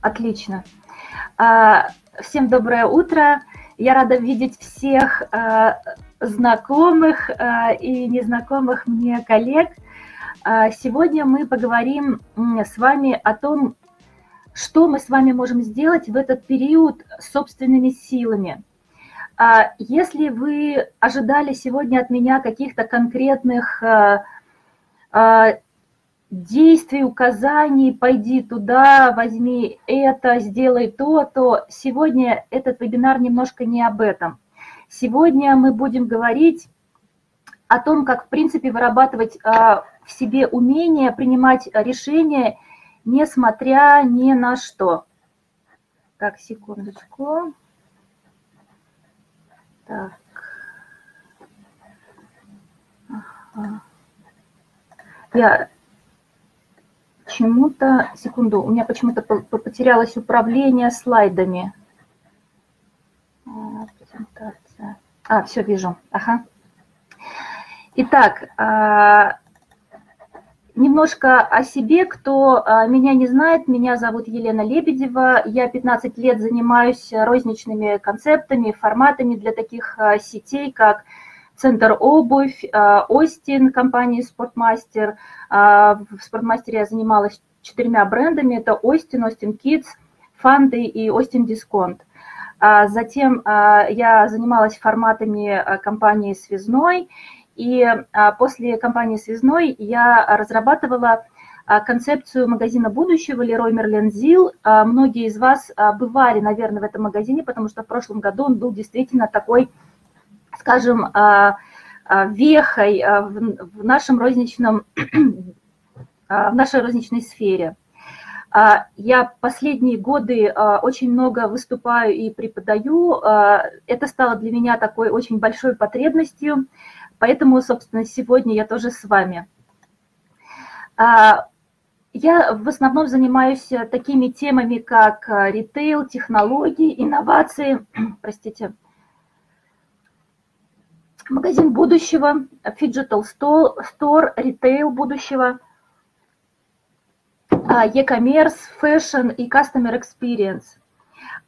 Отлично. А, всем доброе утро. Я рада видеть всех а, знакомых а, и незнакомых мне коллег. Сегодня мы поговорим с вами о том, что мы с вами можем сделать в этот период собственными силами. Если вы ожидали сегодня от меня каких-то конкретных действий, указаний, пойди туда, возьми это, сделай то, то сегодня этот вебинар немножко не об этом. Сегодня мы будем говорить о том, как, в принципе, вырабатывать а, в себе умение принимать решения, несмотря ни на что. Так, секундочку. Так. Я почему-то, секунду, у меня почему-то потерялось управление слайдами. А. А, все, вижу. Ага. Итак, а, немножко о себе, кто а, меня не знает. Меня зовут Елена Лебедева. Я 15 лет занимаюсь розничными концептами, форматами для таких сетей, как Центр обувь, Остин компании Спортмастер – а, в спортмастере я занималась четырьмя брендами. Это Остин, Остин Kids, Фанды и Остин Дисконт. А, затем я занималась форматами компании «Связной», и после компании «Связной» я разрабатывала концепцию магазина будущего Leroy Merlin Zil. Многие из вас бывали, наверное, в этом магазине, потому что в прошлом году он был действительно такой, скажем, а, вехой а, в нашем розничном, а, в нашей розничной сфере. Я последние годы очень много выступаю и преподаю. Это стало для меня такой очень большой потребностью, поэтому, собственно, сегодня я тоже с вами. Я в основном занимаюсь такими темами, как ритейл, технологии, инновации, простите, магазин будущего, Fidgetal Store, ритейл будущего, а, e-commerce, fashion и customer experience.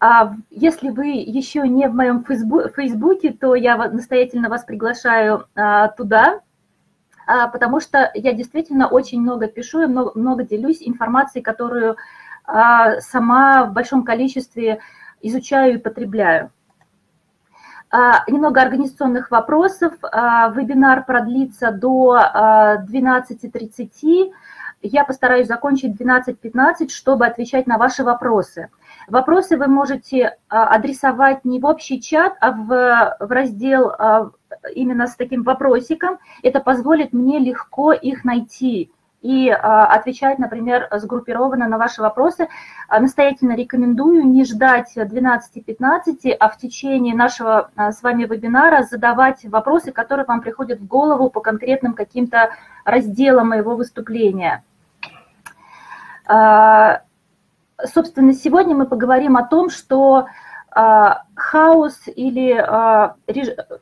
А если вы еще не в моем фейсбуке, то я настоятельно вас приглашаю а, туда, потому что я действительно очень много пишу и много, много делюсь информацией, которую сама в большом количестве изучаю и потребляю. А, немного организационных вопросов. А, вебинар продлится до 12.30. А, Я постараюсь закончить 12.15, чтобы отвечать на ваши вопросы. Вопросы вы можете адресовать не в общий чат, а в, в раздел именно с таким вопросиком. Это позволит мне легко их найти и а, отвечать, например, сгруппированно на ваши вопросы. А, настоятельно рекомендую не ждать 12-15, а в течение нашего а, с вами вебинара задавать вопросы, которые вам приходят в голову по конкретным каким-то разделам моего выступления. Собственно, сегодня мы поговорим о том, что хаос или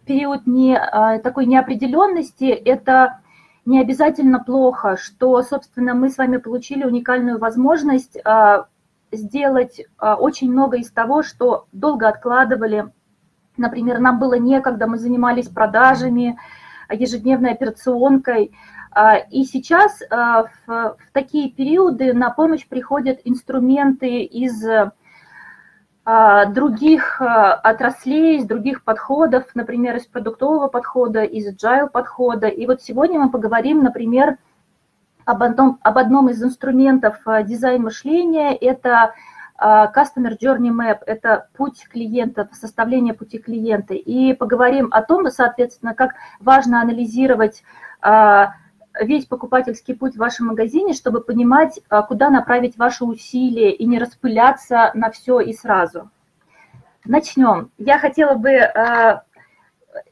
период не, такой неопределенности – это не обязательно плохо, что, собственно, мы с вами получили уникальную возможность а, сделать а, очень много из того, что долго откладывали. Например, нам было некогда, мы занимались продажами, ежедневной операционкой. А, и сейчас в такие периоды на помощь приходят инструменты из других а, отраслей, из других подходов, например, из продуктового подхода, из agile подхода. И вот сегодня мы поговорим, например, об одном, об одном из инструментов а, дизайн мышления. Это Customer Journey Map – это путь клиента, составление пути клиента. И поговорим о том, соответственно, как важно анализировать весь покупательский путь в вашем магазине, чтобы понимать, а, куда направить ваши усилия и не распыляться на все и сразу. Начнем. Я хотела бы а,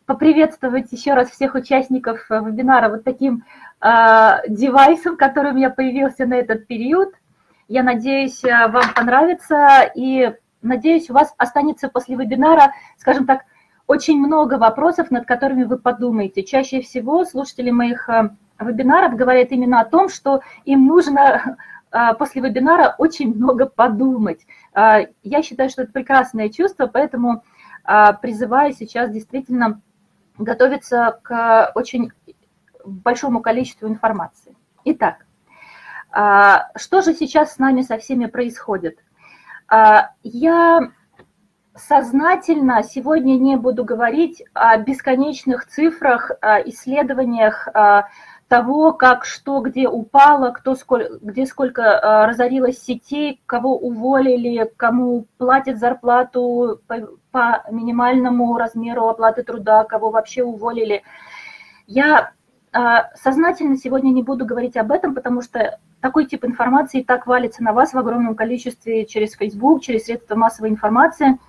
поприветствовать еще раз всех участников э, вебинара вот таким а, девайсом, который у меня появился на этот период. Я надеюсь, э, вам понравится и надеюсь, у вас останется после вебинара, скажем так, очень много вопросов, над которыми вы подумаете. Чаще всего слушатели моих э, вебинаров говорят именно о том, что им нужно после вебинара очень много подумать. Я считаю, что это прекрасное чувство, поэтому призываю сейчас действительно готовиться к очень большому количеству информации. Итак, что же сейчас с нами со всеми происходит? Я сознательно сегодня не буду говорить о бесконечных цифрах, исследованиях того, как что где упало, кто сколько, где сколько разорилось сетей, кого уволили, кому платят зарплату по, по минимальному размеру оплаты труда, кого вообще уволили. Я сознательно сегодня не буду говорить об этом, потому что такой тип информации и так валится на вас в огромном количестве через Facebook, через средства массовой информации –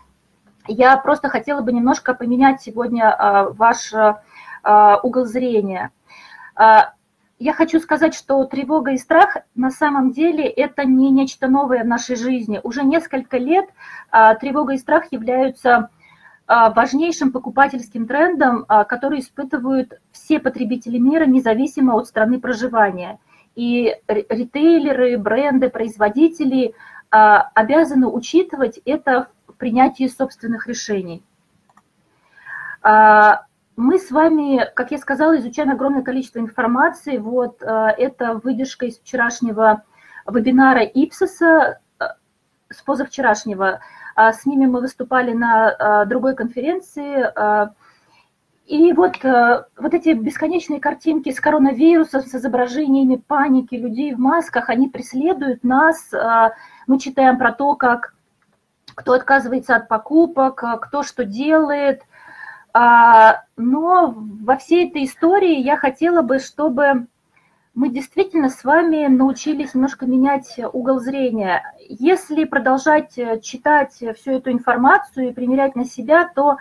я просто хотела бы немножко поменять сегодня а, ваш а, угол зрения. А, я хочу сказать, что тревога и страх на самом деле это не нечто новое в нашей жизни. Уже несколько лет тревога и страх являются важнейшим покупательским трендом, который испытывают все потребители мира, независимо от страны проживания. И ритейлеры, бренды, производители обязаны учитывать это принятии собственных решений. А, мы с вами, как я сказала, изучаем огромное количество информации. Вот а, это выдержка из вчерашнего вебинара Ипсоса, а, с позавчерашнего. С ними мы выступали на другой конференции. И вот, вот эти бесконечные картинки с коронавирусом, с изображениями паники людей в масках, они преследуют нас. Мы читаем про то, как кто отказывается от покупок, а, кто что делает. А, но во всей этой истории я хотела бы, чтобы мы действительно с вами научились немножко менять угол зрения. Если продолжать э, читать всю эту информацию и примерять на себя, то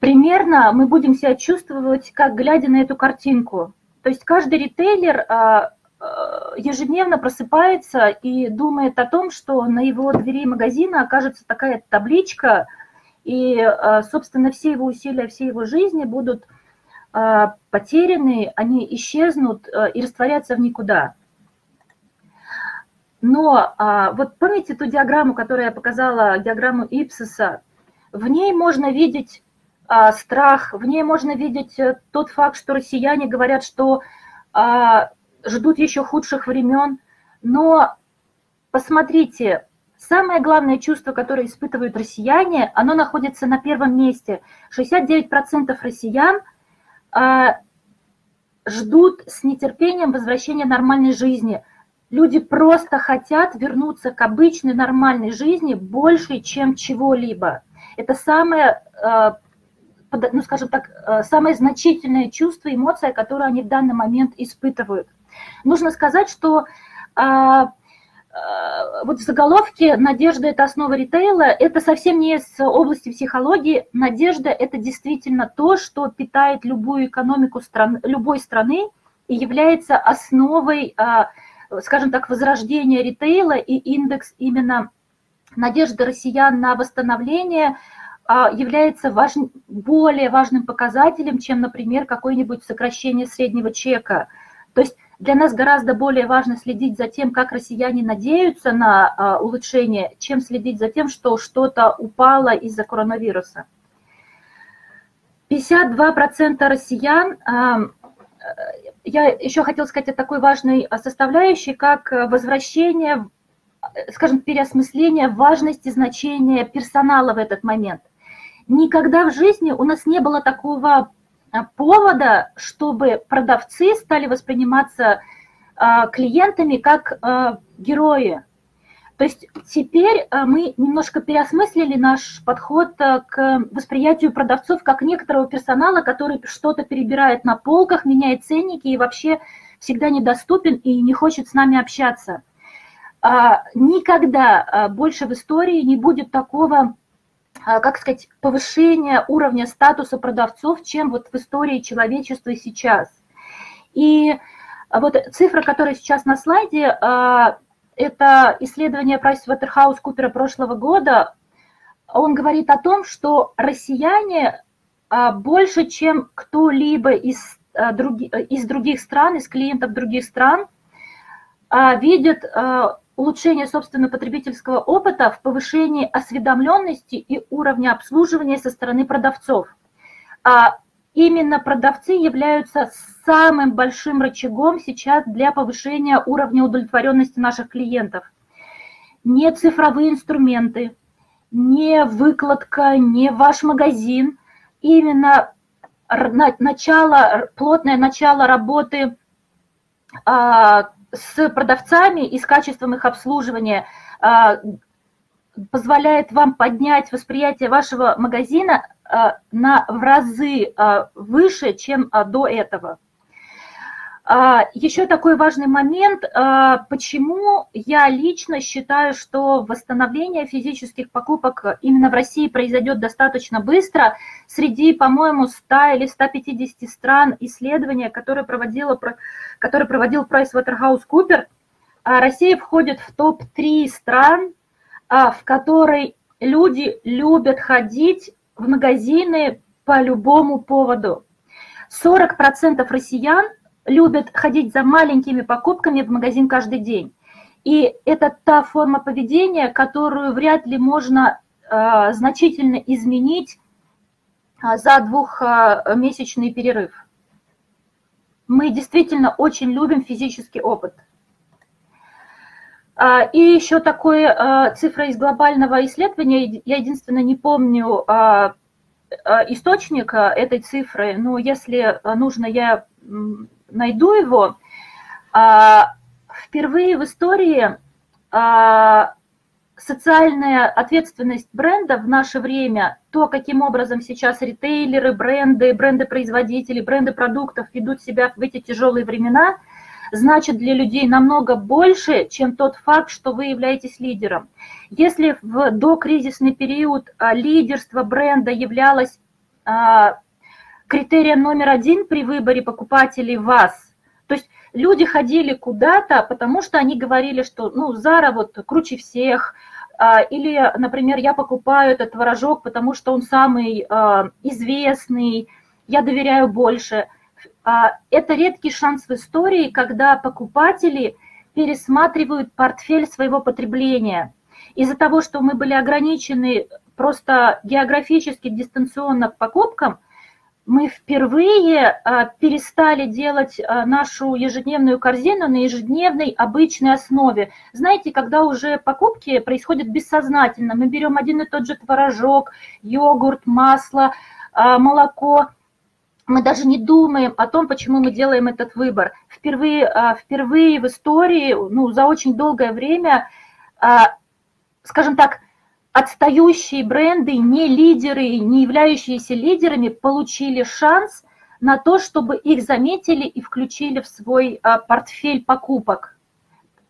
примерно мы будем себя чувствовать, как глядя на эту картинку. То есть каждый ритейлер а, Э, ежедневно просыпается и думает о том, что на его двери магазина окажется такая табличка, и, э, собственно, все его усилия, все его жизни будут э, потеряны, они исчезнут и растворятся в никуда. Но вот помните ту диаграмму, которую я показала, диаграмму Ипсоса, в ней можно видеть страх, в ней можно видеть тот факт, что россияне говорят, что ждут еще худших времен. Но посмотрите, самое главное чувство, которое испытывают россияне, оно находится на первом месте. 69% россиян а, ждут с нетерпением возвращения нормальной жизни. Люди просто хотят вернуться к обычной нормальной жизни больше, чем чего-либо. Это самое, а, ну, скажем так, а, самое значительное чувство, эмоция, которое они в данный момент испытывают. Нужно сказать, что а, вот в заголовке «Надежда – это основа ритейла» – это совсем не из области психологии. Надежда – это действительно то, что питает любую экономику стран, любой страны и является основой, а, скажем так, возрождения ритейла и индекс именно надежды россиян на восстановление является важ... более важным показателем, чем, например, какое-нибудь сокращение среднего чека. То есть для нас гораздо более важно следить за тем, как россияне надеются на а, улучшение, чем следить за тем, что что-то упало из-за коронавируса. 52% россиян, а, я еще хотела сказать о такой важной составляющей, как возвращение, скажем, переосмысление важности значения персонала в этот момент. Никогда в жизни у нас не было такого повода, чтобы продавцы стали восприниматься э, клиентами как э, герои. То есть теперь мы немножко переосмыслили наш подход к восприятию продавцов как некоторого персонала, который что-то перебирает на полках, меняет ценники и вообще всегда недоступен и не хочет с нами общаться. Никогда больше в истории не будет такого а, как сказать, повышение уровня статуса продавцов, чем вот в истории человечества сейчас. И вот цифра, которая сейчас на слайде, а, это исследование PricewaterhouseCoopers прошлого года. Он говорит о том, что россияне а, больше, чем кто-либо из, из других стран, из клиентов других стран, видят улучшение собственного потребительского опыта в повышении осведомленности и уровня обслуживания со стороны продавцов. Именно продавцы являются самым большим рычагом сейчас для повышения уровня удовлетворенности наших клиентов. Не цифровые инструменты, не выкладка, не ваш магазин. Именно начало, плотное начало работы а, с продавцами и с качеством их обслуживания а, позволяет вам поднять восприятие вашего магазина а, на, в разы а, выше, чем до этого. Еще такой важный момент, почему я лично считаю, что восстановление физических покупок именно в России произойдет достаточно быстро. Среди, по-моему, 100 или 150 стран исследования, которые, проводила, которые проводил PricewaterhouseCoopers, Россия входит в топ-3 стран, в которой люди любят ходить в магазины по любому поводу. 40% россиян любят ходить за маленькими покупками в магазин каждый день. И это та форма поведения, которую вряд ли можно э, значительно изменить э, за двухмесячный перерыв. Мы действительно очень любим физический опыт. А, и еще такой а, цифра из глобального исследования, я единственное не помню а, источника этой цифры, но если нужно, я найду его. Впервые в истории социальная ответственность бренда в наше время, то, каким образом сейчас ритейлеры, бренды, бренды-производители, бренды продуктов ведут себя в эти тяжелые времена – значит для людей намного больше, чем тот факт, что вы являетесь лидером. Если в докризисный период а, лидерство бренда являлось а, критерием номер один при выборе покупателей вас, то есть люди ходили куда-то, потому что они говорили, что ну, Зара вот круче всех, а, или, например, я покупаю этот творожок, потому что он самый известный, я доверяю больше – а, это редкий шанс в истории, когда покупатели пересматривают портфель своего потребления. Из-за того, что мы были ограничены просто географически дистанционно к покупкам, мы впервые а, перестали делать а, нашу ежедневную корзину на ежедневной обычной основе. Знаете, когда уже покупки происходят бессознательно, мы берем один и тот же творожок, йогурт, масло, молоко, мы даже не думаем о том, почему мы делаем этот выбор. Впервые, а, впервые в истории, ну, за очень долгое время, а, скажем так, отстающие бренды, не лидеры, не являющиеся лидерами, получили шанс на то, чтобы их заметили и включили в свой а, портфель покупок.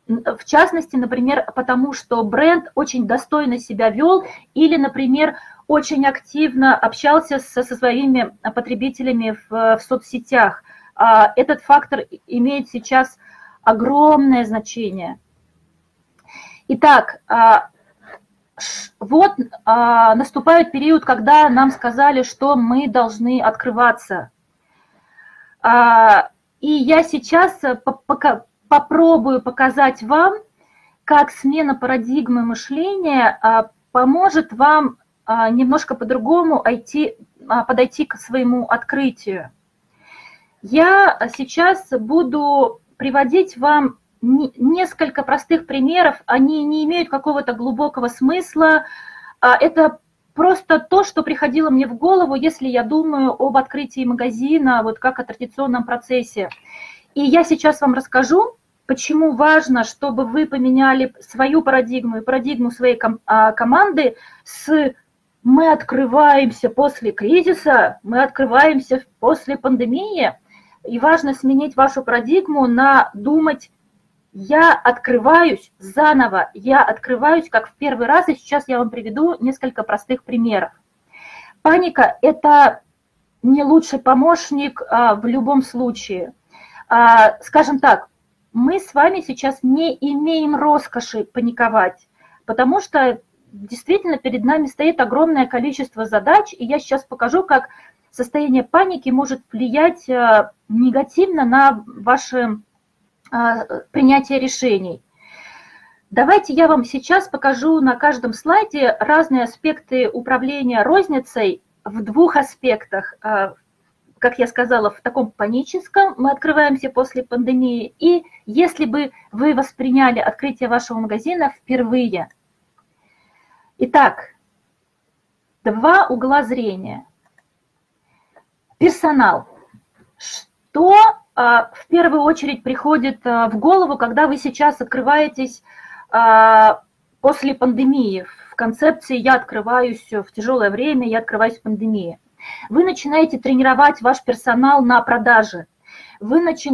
В частности, например, потому что бренд очень достойно себя вел или, например, очень активно общался со, со своими потребителями в, в соцсетях. А, этот фактор имеет сейчас огромное значение. Итак, а, вот а, наступает период, когда нам сказали, что мы должны открываться. И я сейчас попробую показать вам, как смена парадигмы мышления поможет вам а, немножко по-другому а, подойти к своему открытию. Я сейчас буду приводить вам несколько простых примеров, они не имеют какого-то глубокого смысла, а, это просто то, что приходило мне в голову, если я думаю об открытии магазина, вот как о традиционном процессе. И я сейчас вам расскажу, почему важно, чтобы вы поменяли свою парадигму и парадигму своей команды с мы открываемся после кризиса, мы открываемся после пандемии, и важно сменить вашу парадигму на думать, я открываюсь заново, я открываюсь как в первый раз, и сейчас я вам приведу несколько простых примеров. Паника – это не лучший помощник а, в любом случае. А, скажем так, мы с вами сейчас не имеем роскоши паниковать, потому что действительно перед нами стоит огромное количество задач, и я сейчас покажу, как состояние паники может влиять э, негативно на ваши принятия решений. Давайте я вам сейчас покажу на каждом слайде разные аспекты управления розницей в двух аспектах. Как я сказала, в таком паническом мы открываемся после пандемии. И если бы вы восприняли открытие вашего магазина впервые. Итак, два угла зрения. Персонал. Что а, в первую очередь приходит а, в голову, когда вы сейчас открываетесь а, после пандемии? В концепции «я открываюсь в тяжелое время, я открываюсь в пандемии». Вы начинаете тренировать ваш персонал на продаже. Вы начи...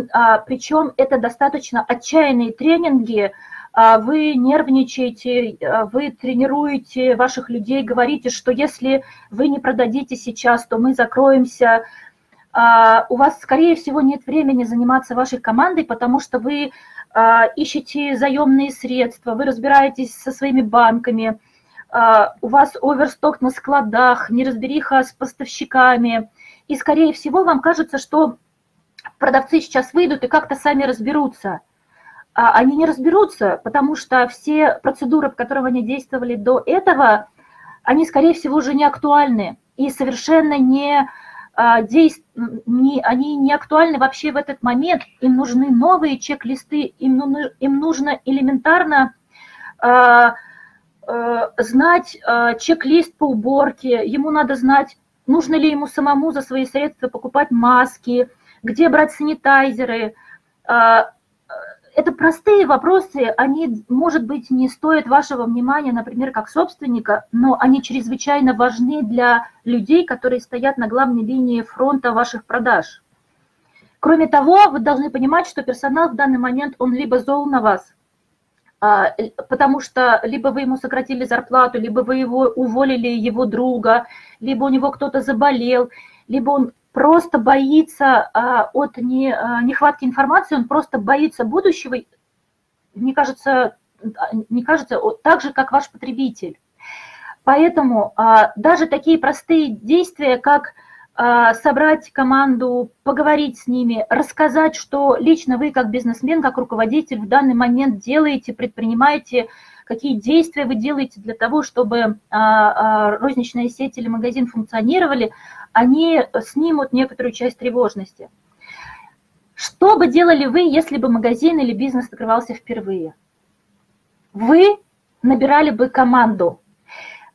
Причем это достаточно отчаянные тренинги, вы нервничаете, вы тренируете ваших людей, говорите, что если вы не продадите сейчас, то мы закроемся, а, у вас, скорее всего, нет времени заниматься вашей командой, потому что вы а, ищете заемные средства, вы разбираетесь со своими банками, а, у вас оверсток на складах, неразбериха с поставщиками, и, скорее всего, вам кажется, что продавцы сейчас выйдут и как-то сами разберутся. Они не разберутся, потому что все процедуры, по которым они действовали до этого, они, скорее всего, уже не актуальны и совершенно не а, действ... не, они не актуальны вообще в этот момент, им нужны новые чек-листы, им, ну, им нужно элементарно а, а, знать а, чек-лист по уборке, ему надо знать, нужно ли ему самому за свои средства покупать маски, где брать санитайзеры, а, это простые вопросы, они, может быть, не стоят вашего внимания, например, как собственника, но они чрезвычайно важны для людей, которые стоят на главной линии фронта ваших продаж. Кроме того, вы должны понимать, что персонал в данный момент, он либо зол на вас, а, потому что либо вы ему сократили зарплату, либо вы его уволили его друга, либо у него кто-то заболел, либо он просто боится а, от не, а, нехватки информации, он просто боится будущего, мне кажется, не кажется, так же, как ваш потребитель. Поэтому а, даже такие простые действия, как собрать команду, поговорить с ними, рассказать, что лично вы как бизнесмен, как руководитель в данный момент делаете, предпринимаете, какие действия вы делаете для того, чтобы розничная сеть или магазин функционировали, они снимут некоторую часть тревожности. Что бы делали вы, если бы магазин или бизнес открывался впервые? Вы набирали бы команду,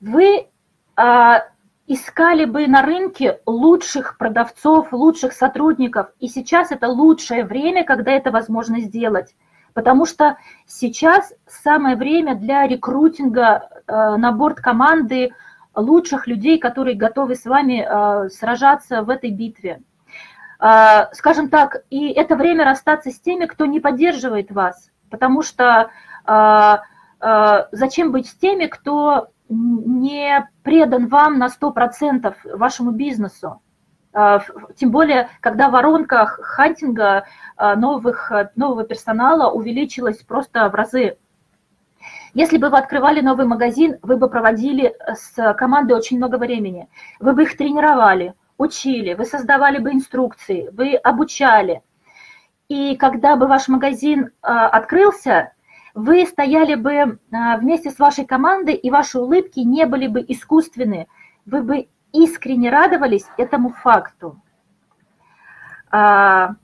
вы а, искали бы на рынке лучших продавцов, лучших сотрудников, и сейчас это лучшее время, когда это возможно сделать. Потому что сейчас самое время для рекрутинга э, на борт команды лучших людей, которые готовы с вами э, сражаться в этой битве. Э, скажем так, и это время расстаться с теми, кто не поддерживает вас, потому что зачем быть с теми, кто не предан вам на 100% вашему бизнесу. Тем более, когда воронка хантинга новых, нового персонала увеличилась просто в разы. Если бы вы открывали новый магазин, вы бы проводили с командой очень много времени. Вы бы их тренировали, учили, вы создавали бы инструкции, вы обучали. И когда бы ваш магазин а, открылся, вы стояли бы а, вместе с вашей командой, и ваши улыбки не были бы искусственны. Вы бы искренне радовались этому факту. А,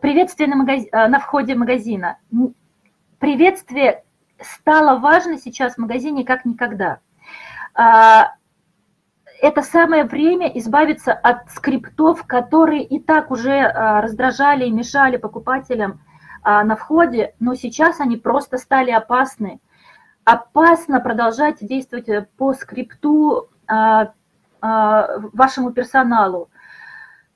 приветствие на, магаз... на входе магазина. Приветствие стало важно сейчас в магазине как никогда. А, это самое время избавиться от скриптов, которые и так уже а, раздражали и мешали покупателям а, на входе, но сейчас они просто стали опасны. Опасно продолжать действовать по скрипту вашему персоналу.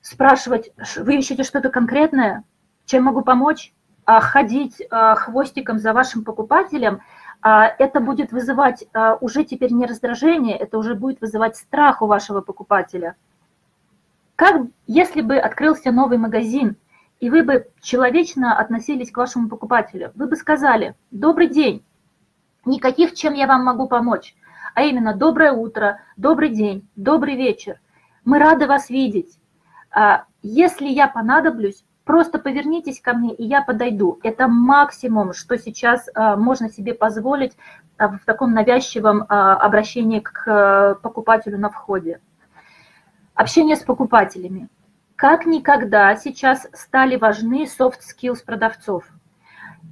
Спрашивать, вы ищете что-то конкретное, чем могу помочь? А, ходить а, хвостиком за вашим покупателем, а, это будет вызывать уже теперь не раздражение, это уже будет вызывать страх у вашего покупателя. Как если бы открылся новый магазин, и вы бы человечно относились к вашему покупателю, вы бы сказали «Добрый день, никаких, чем я вам могу помочь», а именно «Доброе утро», «Добрый день», «Добрый вечер», «Мы рады вас видеть», «Если я понадоблюсь, просто повернитесь ко мне, и я подойду. Это максимум, что сейчас а, можно себе позволить а, в таком навязчивом а, обращении к а, покупателю на входе. Общение с покупателями. Как никогда сейчас стали важны soft skills продавцов.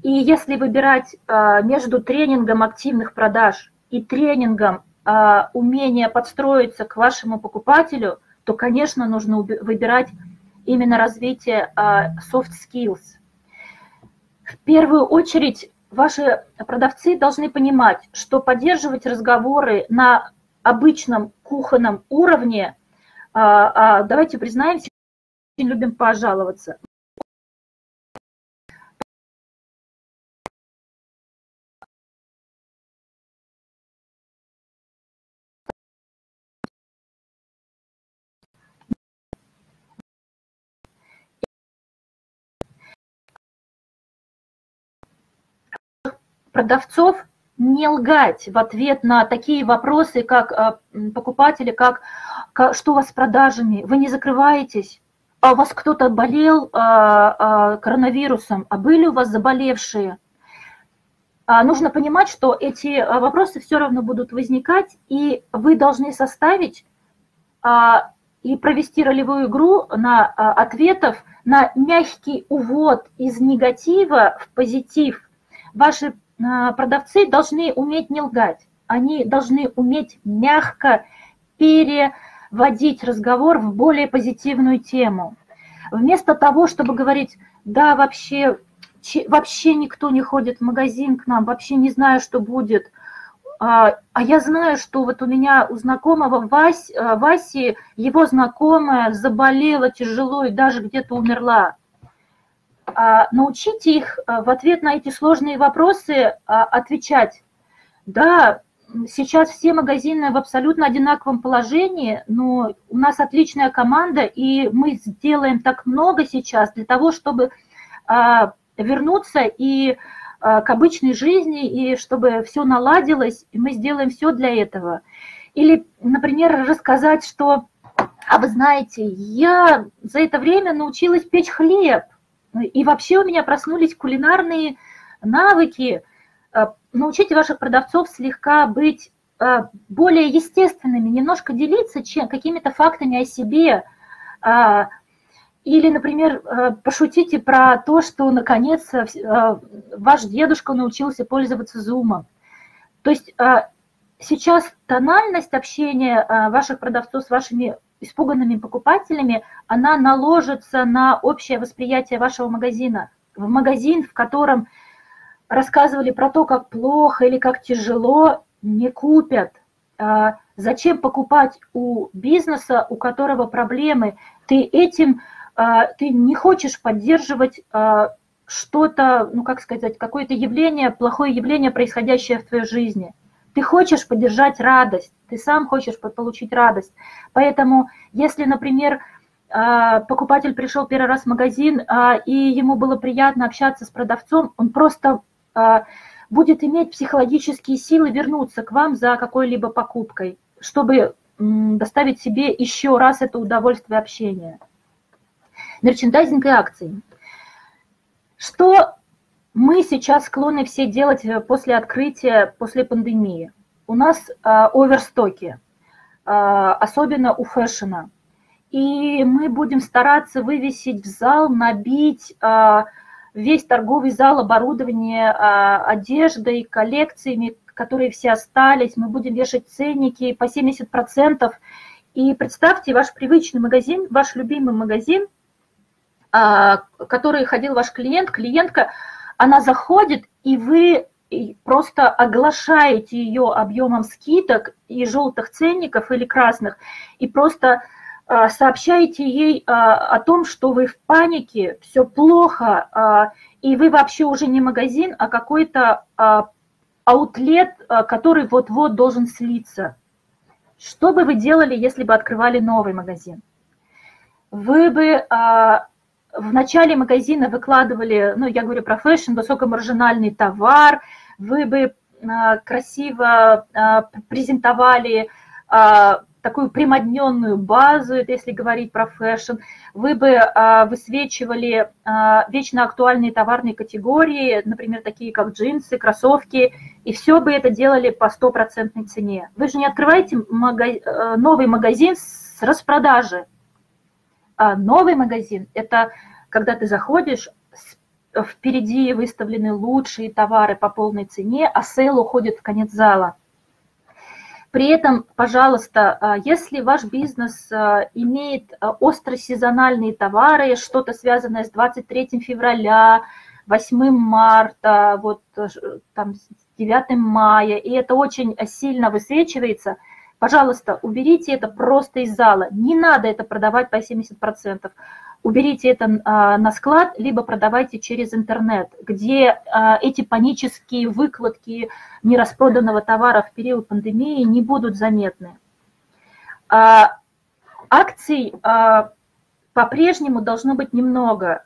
И если выбирать а, между тренингом активных продаж и тренингом а, умения подстроиться к вашему покупателю, то, конечно, нужно выбирать именно развитие а, soft skills. В первую очередь ваши продавцы должны понимать, что поддерживать разговоры на обычном кухонном уровне, давайте признаемся, очень любим пожаловаться. Продавцов не лгать в ответ на такие вопросы, как а, покупатели, как что у вас с продажами, вы не закрываетесь, а у вас кто-то болел а, а, коронавирусом, а были у вас заболевшие. Нужно понимать, что эти вопросы все равно будут возникать, и вы должны составить и провести ролевую игру на ответов на мягкий увод из негатива в позитив. Ваши а, продавцы должны уметь не лгать, они должны уметь мягко переводить разговор в более позитивную тему. Вместо того, чтобы говорить, да, вообще, вообще никто не ходит в магазин к нам, вообще не знаю, что будет, а, а я знаю, что вот у меня у знакомого Вась, а, Васи, его знакомая заболела тяжело и даже где-то умерла. А, научите их а, в ответ на эти сложные вопросы а, отвечать. Да, сейчас все магазины в абсолютно одинаковом положении, но у нас отличная команда, и мы сделаем так много сейчас для того, чтобы вернуться и к обычной жизни, и чтобы все наладилось, и мы сделаем все для этого. Или, например, рассказать, что, а вы знаете, я за это время научилась печь хлеб – и вообще у меня проснулись кулинарные навыки. Э, научите ваших продавцов слегка быть э, более естественными, немножко делиться чем, какими-то фактами о себе. Э, или, например, пошутите про то, что наконец ваш дедушка научился пользоваться зумом. То есть сейчас тональность общения ваших продавцов с вашими испуганными покупателями, она наложится на общее восприятие вашего магазина. В магазин, в котором рассказывали про то, как плохо или как тяжело, не купят. А зачем покупать у бизнеса, у которого проблемы? Ты этим, а, ты не хочешь поддерживать а, что-то, ну как сказать, какое-то явление, плохое явление, происходящее в твоей жизни. Ты хочешь поддержать радость, ты сам хочешь получить радость. Поэтому, если, например, а, покупатель пришел первый раз в магазин, а, и ему было приятно общаться с продавцом, он просто а, будет иметь психологические силы вернуться к вам за какой-либо покупкой, чтобы доставить себе еще раз это удовольствие общения. Мерчендайзинг и акции. Что мы сейчас склонны все делать э, после открытия, после пандемии. У нас э, оверстоки, э, особенно у фэшена. И мы будем стараться вывесить в зал, набить э, весь торговый зал оборудование э, одеждой, коллекциями, которые все остались. Мы будем вешать ценники по 70%. И представьте, ваш привычный магазин, ваш любимый магазин, э, который ходил ваш клиент, клиентка – она заходит, и вы просто оглашаете ее объемом скидок и желтых ценников или красных, и просто а, сообщаете ей а, о том, что вы в панике, все плохо, а, и вы вообще уже не магазин, а какой-то аутлет, который вот-вот должен слиться. Что бы вы делали, если бы открывали новый магазин? Вы бы в начале магазина выкладывали, ну, я говорю про фэшн, высокомаржинальный товар, вы бы а, красиво а, презентовали а, такую примодненную базу, это если говорить про фэшн, вы бы а, высвечивали а, вечно актуальные товарные категории, например, такие как джинсы, кроссовки, и все бы это делали по стопроцентной цене. Вы же не открываете мага- новый магазин с распродажи. А новый магазин – это когда ты заходишь, впереди выставлены лучшие товары по полной цене, а сейл уходит в конец зала – при этом, пожалуйста, а, если ваш бизнес а, имеет а, остросезональные товары, что-то связанное с 23 февраля, 8 марта, вот там 9 мая, и это очень сильно высвечивается, пожалуйста, уберите это просто из зала. Не надо это продавать по 70% уберите это а, на склад, либо продавайте через интернет, где а, эти панические выкладки нераспроданного товара в период пандемии не будут заметны. А, акций по-прежнему должно быть немного.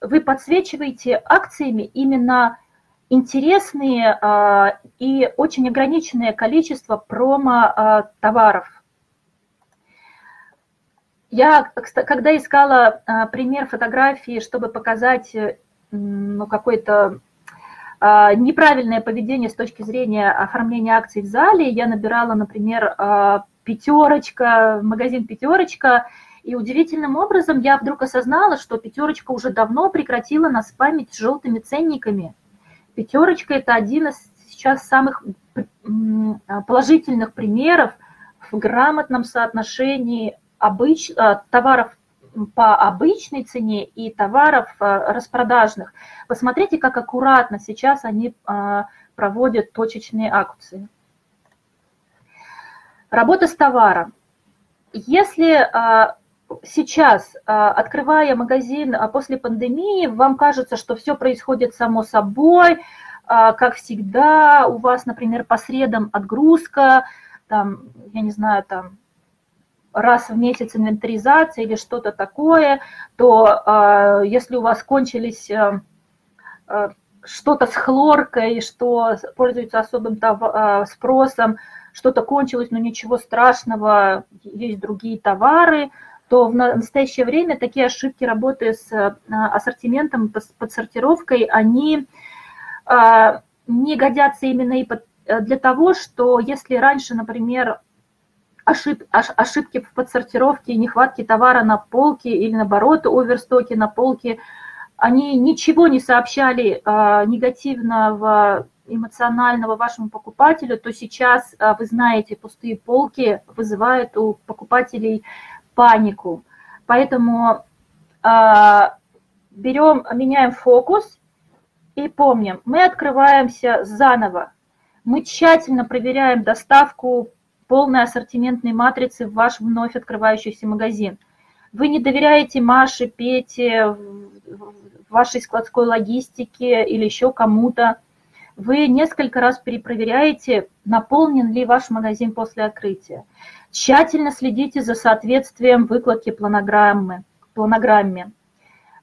Вы подсвечиваете акциями именно интересные и очень ограниченное количество промо-товаров я, когда искала а, пример фотографии, чтобы показать э, ну, какое-то а, неправильное поведение с точки зрения оформления акций в зале, я набирала, например, а, пятерочка, магазин пятерочка, и удивительным образом я вдруг осознала, что пятерочка уже давно прекратила нас спамить желтыми ценниками. Пятерочка – это один из сейчас самых положительных примеров в грамотном соотношении обыч, э, товаров по обычной цене и товаров э, распродажных. Посмотрите, как аккуратно сейчас они проводят точечные акции. Работа с товаром. Если сейчас, открывая магазин после пандемии, вам кажется, что все происходит само собой, как всегда, у вас, например, по средам отгрузка, там, я не знаю, там раз в месяц инвентаризация или что-то такое, то если у вас кончились что-то с хлоркой, что пользуется особым спросом, что-то кончилось, но ничего страшного, есть другие товары, то в настоящее время такие ошибки работы с э, ассортиментом, под сортировкой, они э, не годятся именно и э, для того, что если раньше, например, ошиб, ошибки в подсортировке, нехватки товара на полке или наоборот оверстоки на полке, они ничего не сообщали негативного, эмоционального вашему покупателю, то сейчас, вы знаете, пустые полки вызывают у покупателей панику. Поэтому а, берем, меняем фокус и помним, мы открываемся заново. Мы тщательно проверяем доставку полной ассортиментной матрицы в ваш вновь открывающийся магазин. Вы не доверяете Маше, Пете, вашей складской логистике или еще кому-то. Вы несколько раз перепроверяете, наполнен ли ваш магазин после открытия. Тщательно следите за соответствием выкладки планограммы, планограмме.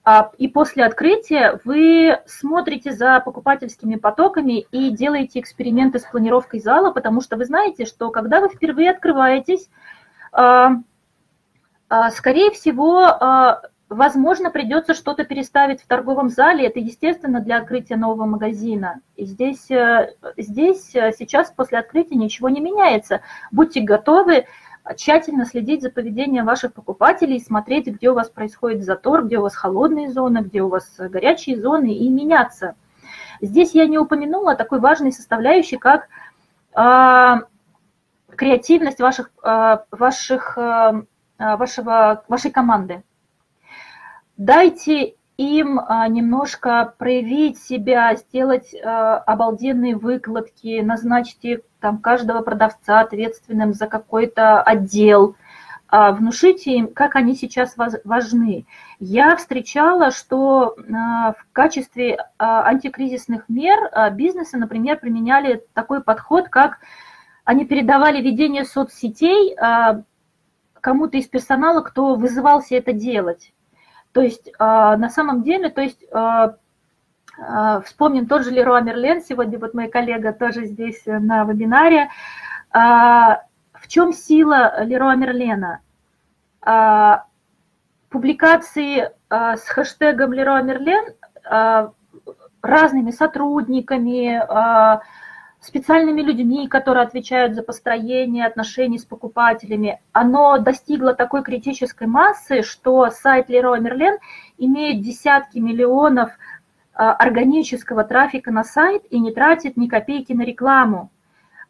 А, и после открытия вы смотрите за покупательскими потоками и делаете эксперименты с планировкой зала, потому что вы знаете, что когда вы впервые открываетесь, а, а, скорее всего, возможно, придется что-то переставить в торговом зале. Это естественно для открытия нового магазина. И здесь, э, здесь э, сейчас после открытия ничего не меняется. Будьте готовы тщательно следить за поведением ваших покупателей, смотреть, где у вас происходит затор, где у вас холодные зоны, где у вас горячие зоны и меняться. Здесь я не упомянула такой важной составляющей, как э, креативность ваших, э, ваших, э, вашего, вашей команды. Дайте им немножко проявить себя, сделать обалденные выкладки, назначьте там каждого продавца ответственным за какой-то отдел, а, внушите им, как они сейчас важны. Я встречала, что а, в качестве а, антикризисных мер бизнесы, например, применяли такой подход, как они передавали ведение соцсетей кому-то из персонала, кто вызывался это делать. То есть на самом деле, то есть а, вспомним тот же Леруа Мерлен, сегодня вот мой коллега тоже здесь э, на вебинаре. А, в чем сила Леруа Мерлена? Публикации с хэштегом Леруа Мерлен разными сотрудниками, специальными людьми, которые отвечают за построение отношений с покупателями, оно достигло такой критической массы, что сайт Leroy Merlin имеет десятки миллионов а, органического трафика на сайт и не тратит ни копейки на рекламу.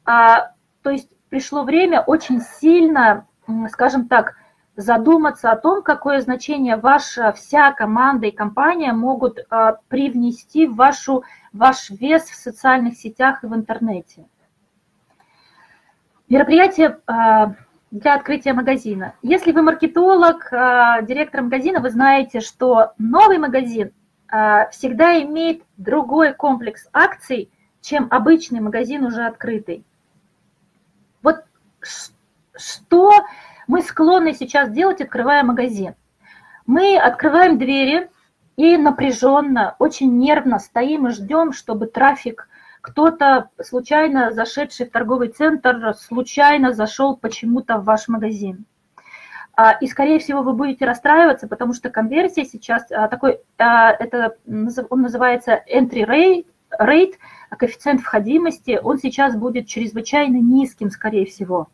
А, то есть пришло время очень сильно, скажем так, задуматься о том, какое значение ваша вся команда и компания могут а, привнести в вашу, ваш вес в социальных сетях и в интернете. Мероприятие а, для открытия магазина. Если вы маркетолог, а, директор магазина, вы знаете, что новый магазин всегда имеет другой комплекс акций, чем обычный магазин уже открытый. Вот что мы склонны сейчас делать, открывая магазин. Мы открываем двери и напряженно, очень нервно стоим и ждем, чтобы трафик, кто-то случайно зашедший в торговый центр, случайно зашел почему-то в ваш магазин. А, и, скорее всего, вы будете расстраиваться, потому что конверсия сейчас а, такой, а, это, он называется entry rate, коэффициент входимости, он сейчас будет чрезвычайно низким, скорее всего.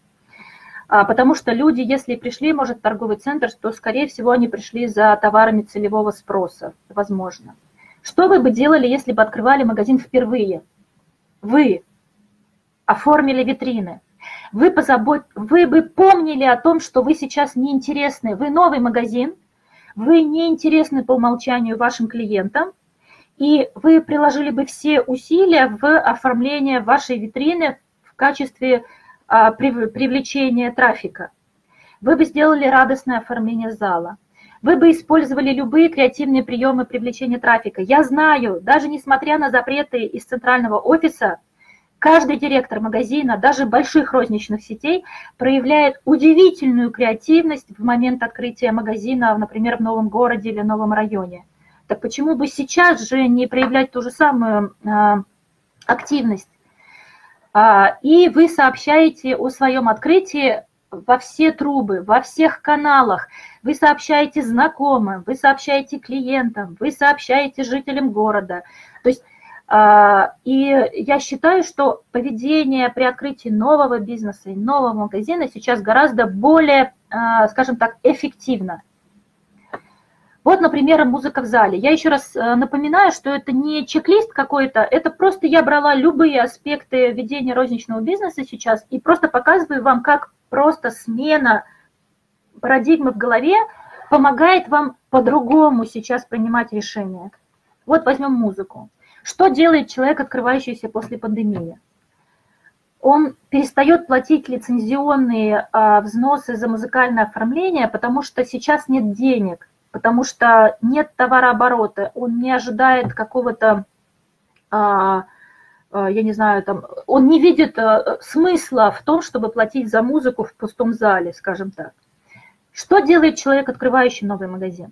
А, потому что люди, если пришли, может, в торговый центр, то, скорее всего, они пришли за товарами целевого спроса, возможно. Что вы бы делали, если бы открывали магазин впервые? Вы оформили витрины, вы, позабот... вы бы помнили о том, что вы сейчас неинтересны, вы новый магазин, вы неинтересны по умолчанию вашим клиентам, и вы приложили бы все усилия в оформление вашей витрины в качестве а, привлечения трафика. Вы бы сделали радостное оформление зала. Вы бы использовали любые креативные приемы привлечения трафика. Я знаю, даже несмотря на запреты из центрального офиса, каждый директор магазина, даже больших розничных сетей, проявляет удивительную креативность в момент открытия магазина, например, в новом городе или новом районе. Так почему бы сейчас же не проявлять ту же самую а, активность? А, и вы сообщаете о своем открытии во все трубы, во всех каналах. Вы сообщаете знакомым, вы сообщаете клиентам, вы сообщаете жителям города. То есть а, и я считаю, что поведение при открытии нового бизнеса и нового магазина сейчас гораздо более, а, скажем так, эффективно. Вот, например, музыка в зале. Я еще раз э, напоминаю, что это не чек-лист какой-то, это просто я брала любые аспекты ведения розничного бизнеса сейчас и просто показываю вам, как просто смена парадигмы в голове помогает вам по-другому сейчас принимать решения. Вот возьмем музыку. Что делает человек, открывающийся после пандемии? Он перестает платить лицензионные а, взносы за музыкальное оформление, потому что сейчас нет денег – потому что нет товарооборота, он не ожидает какого-то, а, а, я не знаю, там, он не видит а, смысла в том, чтобы платить за музыку в пустом зале, скажем так. Что делает человек, открывающий новый магазин?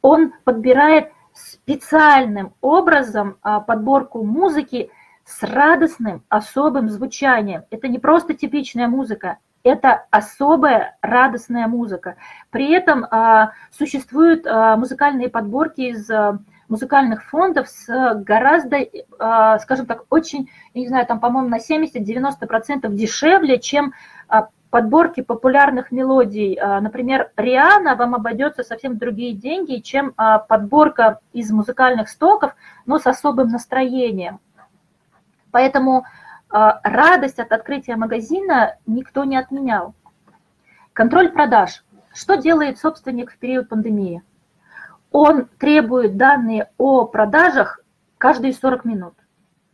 Он подбирает специальным образом подборку музыки с радостным особым звучанием. Это не просто типичная музыка, это особая радостная музыка. При этом а, существуют а, музыкальные подборки из а, музыкальных фондов с гораздо, а, скажем так, очень, я не знаю, там, по-моему, на 70-90% дешевле, чем а, подборки популярных мелодий. А, например, Риана вам обойдется совсем другие деньги, чем а, подборка из музыкальных стоков, но с особым настроением. Поэтому радость от открытия магазина никто не отменял. Контроль продаж. Что делает собственник в период пандемии? Он требует данные о продажах каждые 40 минут,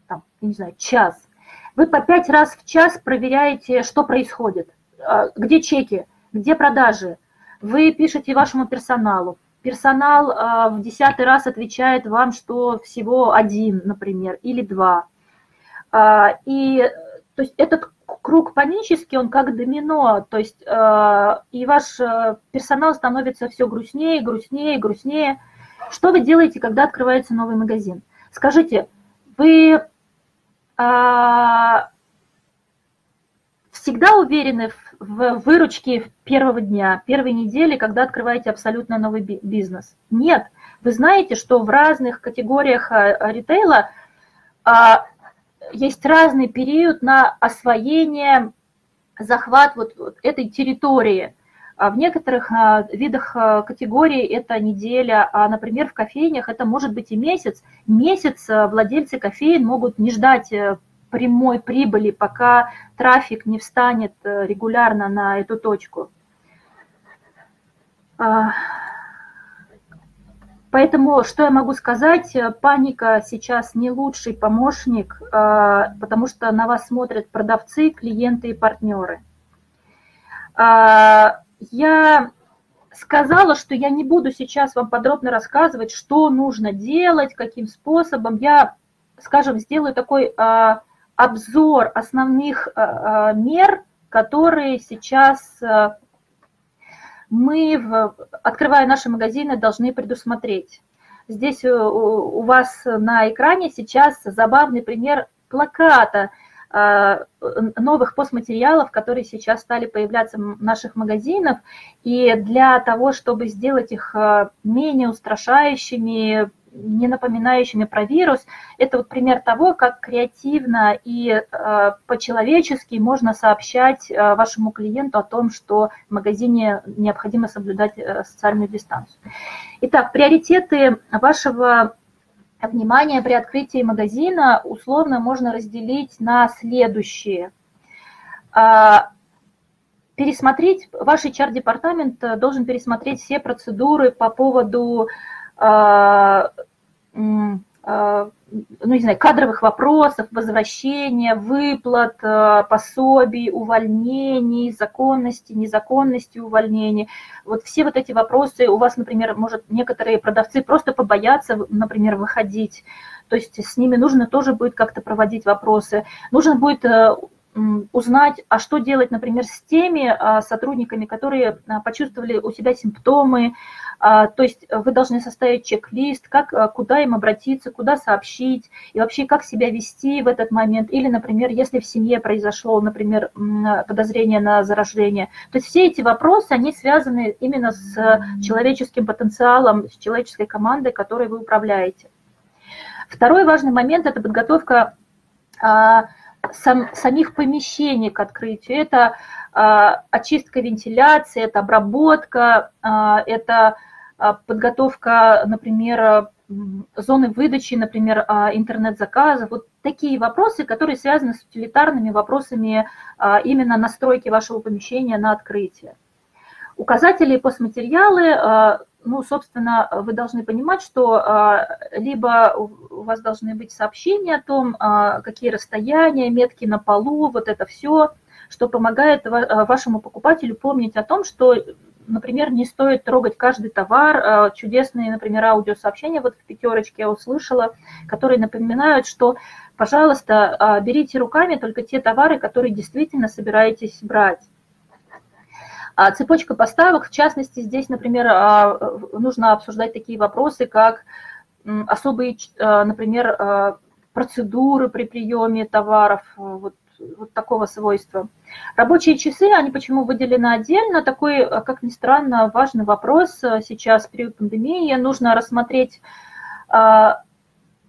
там, не знаю, час. Вы по пять раз в час проверяете, что происходит, а, где чеки, где продажи. Вы пишете вашему персоналу. Персонал а, в десятый раз отвечает вам, что всего один, например, или два а, и то есть этот круг панический, он как домино, то есть а, и ваш э, персонал становится все грустнее, грустнее, грустнее. Что вы делаете, когда открывается новый магазин? Скажите, вы а, всегда уверены в выручке первого дня, первой недели, когда открываете абсолютно новый бизнес? Нет. Вы знаете, что в разных категориях а, ритейла а, есть разный период на освоение, захват вот этой территории. В некоторых видах категорий это неделя, а, например, в кофейнях это может быть и месяц. Месяц владельцы кофеин могут не ждать э, прямой прибыли, пока трафик не встанет э, регулярно на эту точку. А, поэтому, что я могу сказать, паника сейчас не лучший помощник, а, потому что на вас смотрят продавцы, клиенты и партнеры. А, я сказала, что я не буду сейчас вам подробно рассказывать, что нужно делать, каким способом. Я, скажем, сделаю такой обзор основных э, э, мер, которые сейчас э, мы, открывая наши магазины, должны предусмотреть. Здесь у вас на экране сейчас забавный пример плаката новых постматериалов, которые сейчас стали появляться в наших магазинах. И для того, чтобы сделать их менее устрашающими, не напоминающими про вирус. Это вот пример того, как креативно и э, по-человечески можно сообщать э, вашему клиенту о том, что в магазине необходимо соблюдать э, социальную дистанцию. Итак, приоритеты вашего внимания при открытии магазина условно можно разделить на следующие. А, пересмотреть, ваш HR-департамент должен пересмотреть все процедуры по поводу а, ну, не знаю, кадровых вопросов, возвращения, выплат, а, пособий, увольнений, законности, незаконности увольнений. Вот все вот эти вопросы у вас, например, может, некоторые продавцы просто побоятся, например, выходить. То есть с ними нужно тоже будет как-то проводить вопросы. Нужно будет э, узнать, а что делать, например, с теми сотрудниками, которые почувствовали у себя симптомы, а, то есть вы должны составить чек-лист, как, а, куда им обратиться, куда сообщить, и вообще как себя вести в этот момент. Или, например, если в семье произошло, например, подозрение на заражение. То есть все эти вопросы, они связаны именно с человеческим потенциалом, с человеческой командой, которой вы управляете. Второй важный момент – это подготовка а, сам, самих помещений к открытию. Это очистка вентиляции, это обработка, это а, подготовка, например, зоны выдачи, например, а, интернет-заказов, вот такие вопросы, которые связаны с утилитарными вопросами а, именно настройки вашего помещения на открытие. Указатели и постматериалы, ну, собственно, вы должны понимать, что либо у вас должны быть сообщения о том, какие расстояния, метки на полу, вот это все, что помогает вашему покупателю помнить о том, что например, не стоит трогать каждый товар. А, чудесные, например, аудиосообщения вот в пятерочке я услышала, которые напоминают, что, пожалуйста, а, берите руками только те товары, которые действительно собираетесь брать. А цепочка поставок, в частности, здесь, например, нужно обсуждать такие вопросы, как особые, например, процедуры при приеме товаров, вот вот такого свойства. Рабочие часы, они почему выделены отдельно? Такой, как ни странно, важный вопрос сейчас, в период пандемии. Нужно рассмотреть,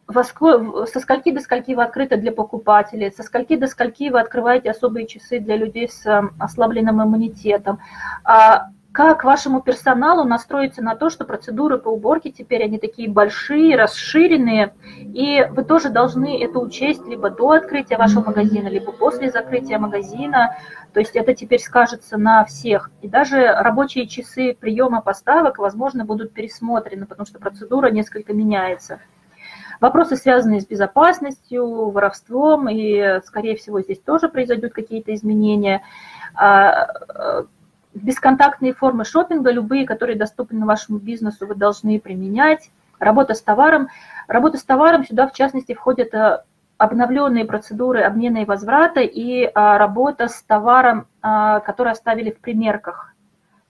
во сколько, со скольки до скольки вы открыты для покупателей, со скольки до скольки вы открываете особые часы для людей с ослабленным иммунитетом, а как вашему персоналу настроиться на то, что процедуры по уборке теперь они такие большие, расширенные, и вы тоже должны это учесть либо до открытия вашего магазина, либо после закрытия магазина. То есть это теперь скажется на всех. И даже рабочие часы приема поставок, возможно, будут пересмотрены, потому что процедура несколько меняется. Вопросы, связанные с безопасностью, воровством, и, скорее всего, здесь тоже произойдут какие-то изменения а, Бесконтактные формы шопинга, любые, которые доступны вашему бизнесу, вы должны применять. Работа с товаром. Работа с товаром сюда, в частности, входят э, обновленные процедуры обмена и возврата и а, работа с товаром, а, который оставили в примерках.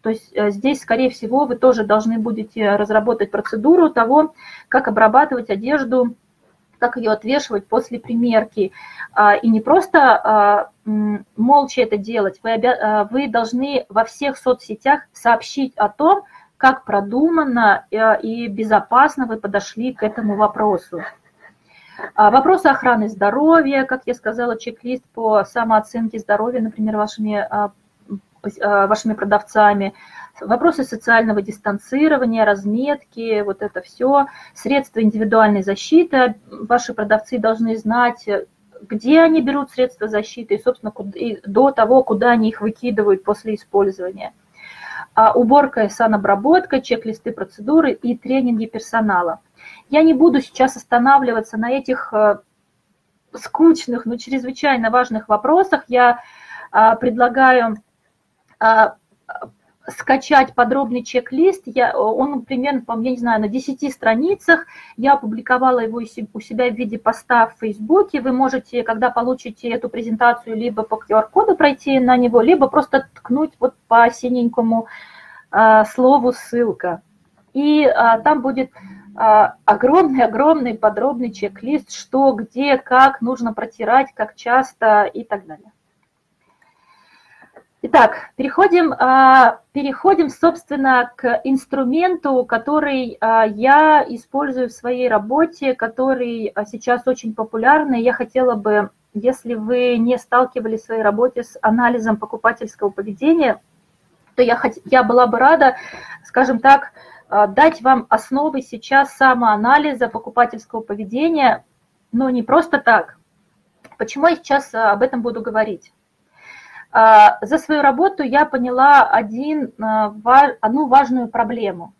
То есть э, здесь, скорее всего, вы тоже должны будете разработать процедуру того, как обрабатывать одежду как ее отвешивать после примерки. А, и не просто а, молча это делать, вы, обя... вы должны во всех соцсетях сообщить о том, как продуманно и безопасно вы подошли к этому вопросу. Вопросы охраны здоровья, как я сказала, чек-лист по самооценке здоровья, например, вашими, вашими продавцами – вопросы социального дистанцирования, разметки, вот это все, средства индивидуальной защиты. Ваши продавцы должны знать, где они берут средства защиты и, собственно, и до того, куда они их выкидывают после использования. А уборка и санобработка, чек-листы процедуры и тренинги персонала. Я не буду сейчас останавливаться на этих э, скучных, но чрезвычайно важных вопросах. Я а, предлагаю скачать подробный чек-лист. Я, он примерно, по я не знаю, на 10 страницах. Я опубликовала его у себя в виде поста в Фейсбуке. Вы можете, когда получите эту презентацию, либо по QR-коду пройти на него, либо просто ткнуть вот по синенькому а, слову «ссылка». И а, там будет огромный-огромный подробный чек-лист, что, где, как нужно протирать, как часто и так далее. Итак, переходим, а, переходим, собственно, к инструменту, который а, я использую в своей работе, который а, сейчас очень популярный. Я хотела бы, если вы не сталкивались в своей работе с анализом покупательского поведения, то я, я была бы рада, скажем так, дать вам основы сейчас самоанализа покупательского поведения, но не просто так. Почему я сейчас об этом буду говорить? А, за свою работу я поняла один, а, одну важную проблему.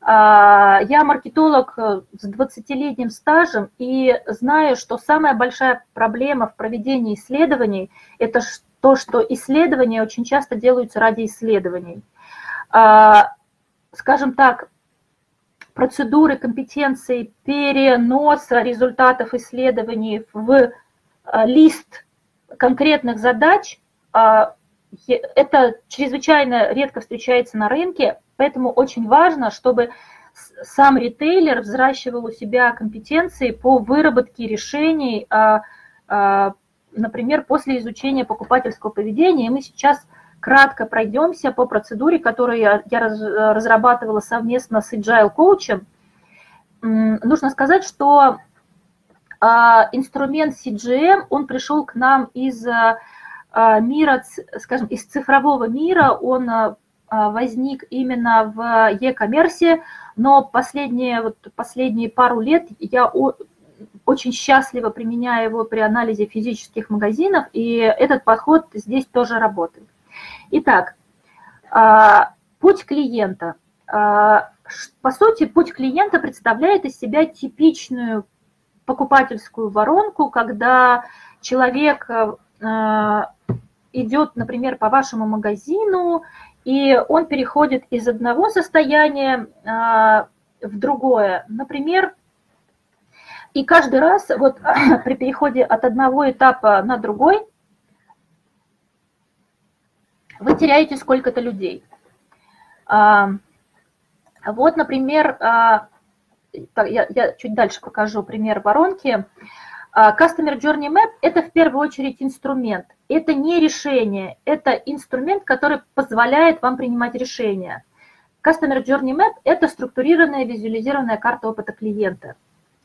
А, я маркетолог э, с 20-летним стажем и знаю, что самая большая проблема в проведении исследований – это то, что исследования очень часто делаются ради исследований. Скажем так, процедуры компетенции переноса результатов исследований в лист конкретных задач это чрезвычайно редко встречается на рынке, поэтому очень важно, чтобы сам ритейлер взращивал у себя компетенции по выработке решений, а, а, например, после изучения покупательского поведения. И мы сейчас кратко пройдемся по процедуре, которую я, разрабатывала совместно с Agile коучем. Нужно сказать, что инструмент CGM, он пришел к нам из а, мира, скажем, из цифрового мира, он а, а, возник именно в e-коммерсе, но последние, вот, последние пару лет я очень счастливо применяю его при анализе физических магазинов, и этот подход здесь тоже работает. Итак, путь клиента. По сути, путь клиента представляет из себя типичную покупательскую воронку, когда человек идет, например, по вашему магазину, и он переходит из одного состояния а, в другое. Например, и каждый раз вот при переходе от одного этапа на другой вы теряете сколько-то людей. А, вот, например, а, я чуть дальше покажу пример воронки. Customer Journey Map – это в первую очередь инструмент. Это не решение, это инструмент, который позволяет вам принимать решения. Customer Journey Map – это структурированная визуализированная карта опыта клиента.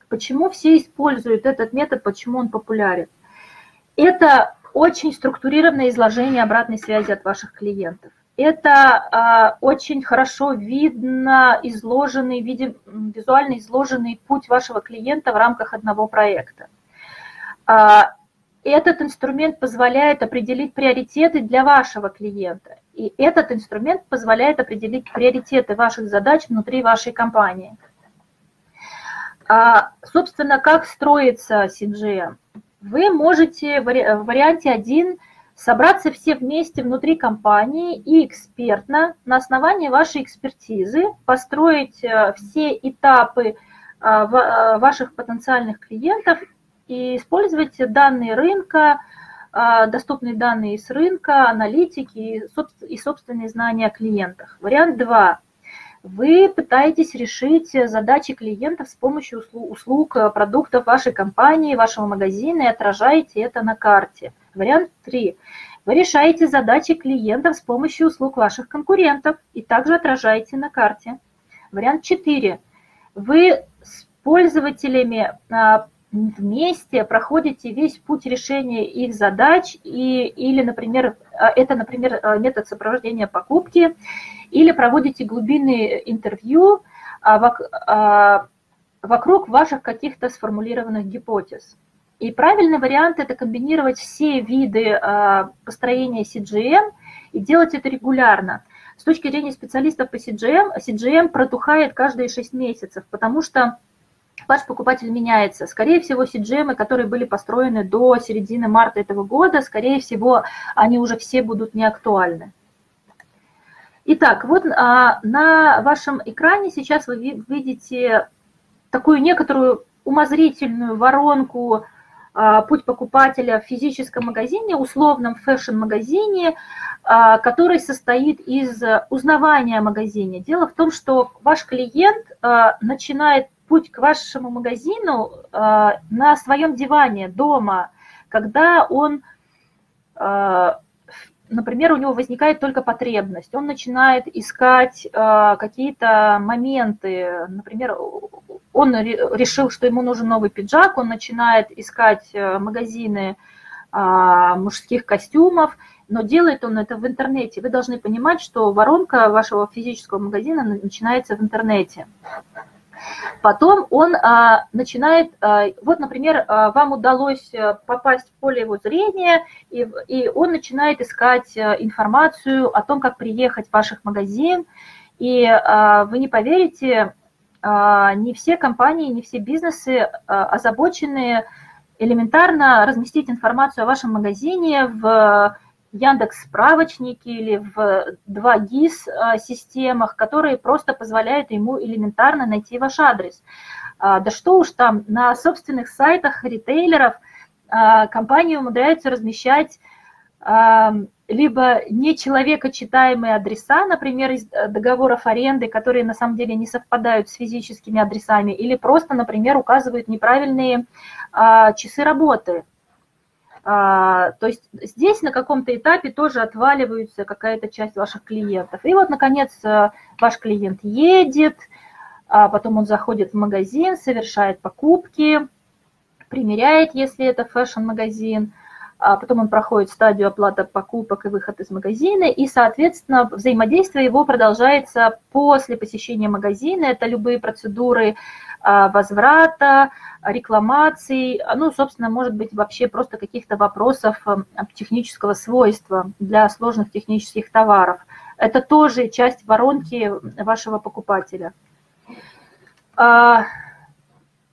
Почему все используют этот метод, почему он популярен? Это очень структурированное изложение обратной связи от ваших клиентов. Это э, очень хорошо видно изложенный, виде, визуально изложенный путь вашего клиента в рамках одного проекта. А, этот инструмент позволяет определить приоритеты для вашего клиента. И этот инструмент позволяет определить приоритеты ваших задач внутри вашей компании. А, собственно, как строится CGM? Вы можете в варианте 1 собраться все вместе внутри компании и экспертно на основании вашей экспертизы построить э, все этапы э, э, ваших потенциальных клиентов и использовать данные рынка, а, доступные данные из рынка, аналитики и собственные знания о клиентах. Вариант 2. Вы пытаетесь решить задачи клиентов с помощью услуг, продуктов вашей компании, вашего магазина и отражаете это на карте. Вариант 3. Вы решаете задачи клиентов с помощью услуг ваших конкурентов и также отражаете на карте. Вариант 4. Вы с пользователями а, вместе проходите весь путь решения их задач, и, или, например, а, это, например, а, метод сопровождения покупки, или проводите глубинные интервью вокруг ваших каких-то сформулированных гипотез. И правильный вариант – это комбинировать все виды построения CGM и делать это регулярно. С точки зрения специалистов по CGM, CGM протухает каждые 6 месяцев, потому что ваш покупатель меняется. Скорее всего, CGM, которые были построены до середины марта этого года, скорее всего, они уже все будут не актуальны. Итак, вот а, на вашем экране сейчас вы видите такую некоторую умозрительную воронку а, путь покупателя в физическом магазине, условном фэшн-магазине, а, который состоит из узнавания о магазине. Дело в том, что ваш клиент а, начинает путь к вашему магазину э, на своем диване дома, когда он, э, например, у него возникает только потребность, он начинает искать э, какие-то моменты, например, он решил, что ему нужен новый пиджак, он начинает искать магазины мужских костюмов, но делает он это в интернете. Вы должны понимать, что воронка вашего физического магазина начинается в интернете. Потом он а, начинает, а, вот, например, а, вам удалось э, попасть в поле его зрения, и, и он начинает искать э, информацию о том, как приехать в ваш магазин, и а, вы не поверите, а, не все компании, не все бизнесы а, озабочены элементарно разместить информацию о вашем магазине в Яндекс справочники или в 2 GIS а, системах, которые просто позволяют ему элементарно найти ваш адрес. А, да что уж там, на собственных сайтах ритейлеров а, компании умудряются размещать либо не человекочитаемые адреса, например, из э, договоров аренды, которые на самом деле не совпадают с физическими адресами, или просто, например, указывают неправильные часы работы. А, то есть здесь на каком-то этапе тоже отваливаются какая-то часть ваших клиентов. И вот, наконец, э, ваш клиент едет, а потом он заходит в магазин, совершает покупки, примеряет, если это фэшн-магазин, потом он проходит стадию оплаты покупок и выход из магазина, и, соответственно, взаимодействие его продолжается после посещения магазина. Это любые процедуры а, возврата, рекламаций, ну, собственно, может быть, вообще просто каких-то вопросов а, технического свойства для сложных технических товаров. Это тоже часть воронки вашего покупателя. А,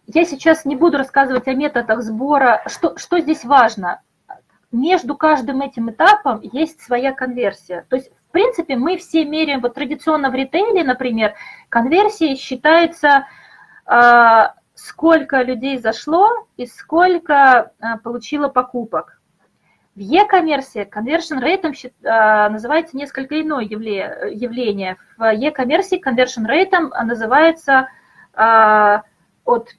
я сейчас не буду рассказывать о методах сбора. Что, что здесь важно? Между каждым этим этапом есть своя конверсия. То есть, в принципе, мы все меряем, вот традиционно в ритейле, например, конверсия считается, а, сколько людей зашло и сколько а, получило покупок. В e-коммерции conversion rate а, называется несколько иное явление. В e-коммерции conversion rate называется от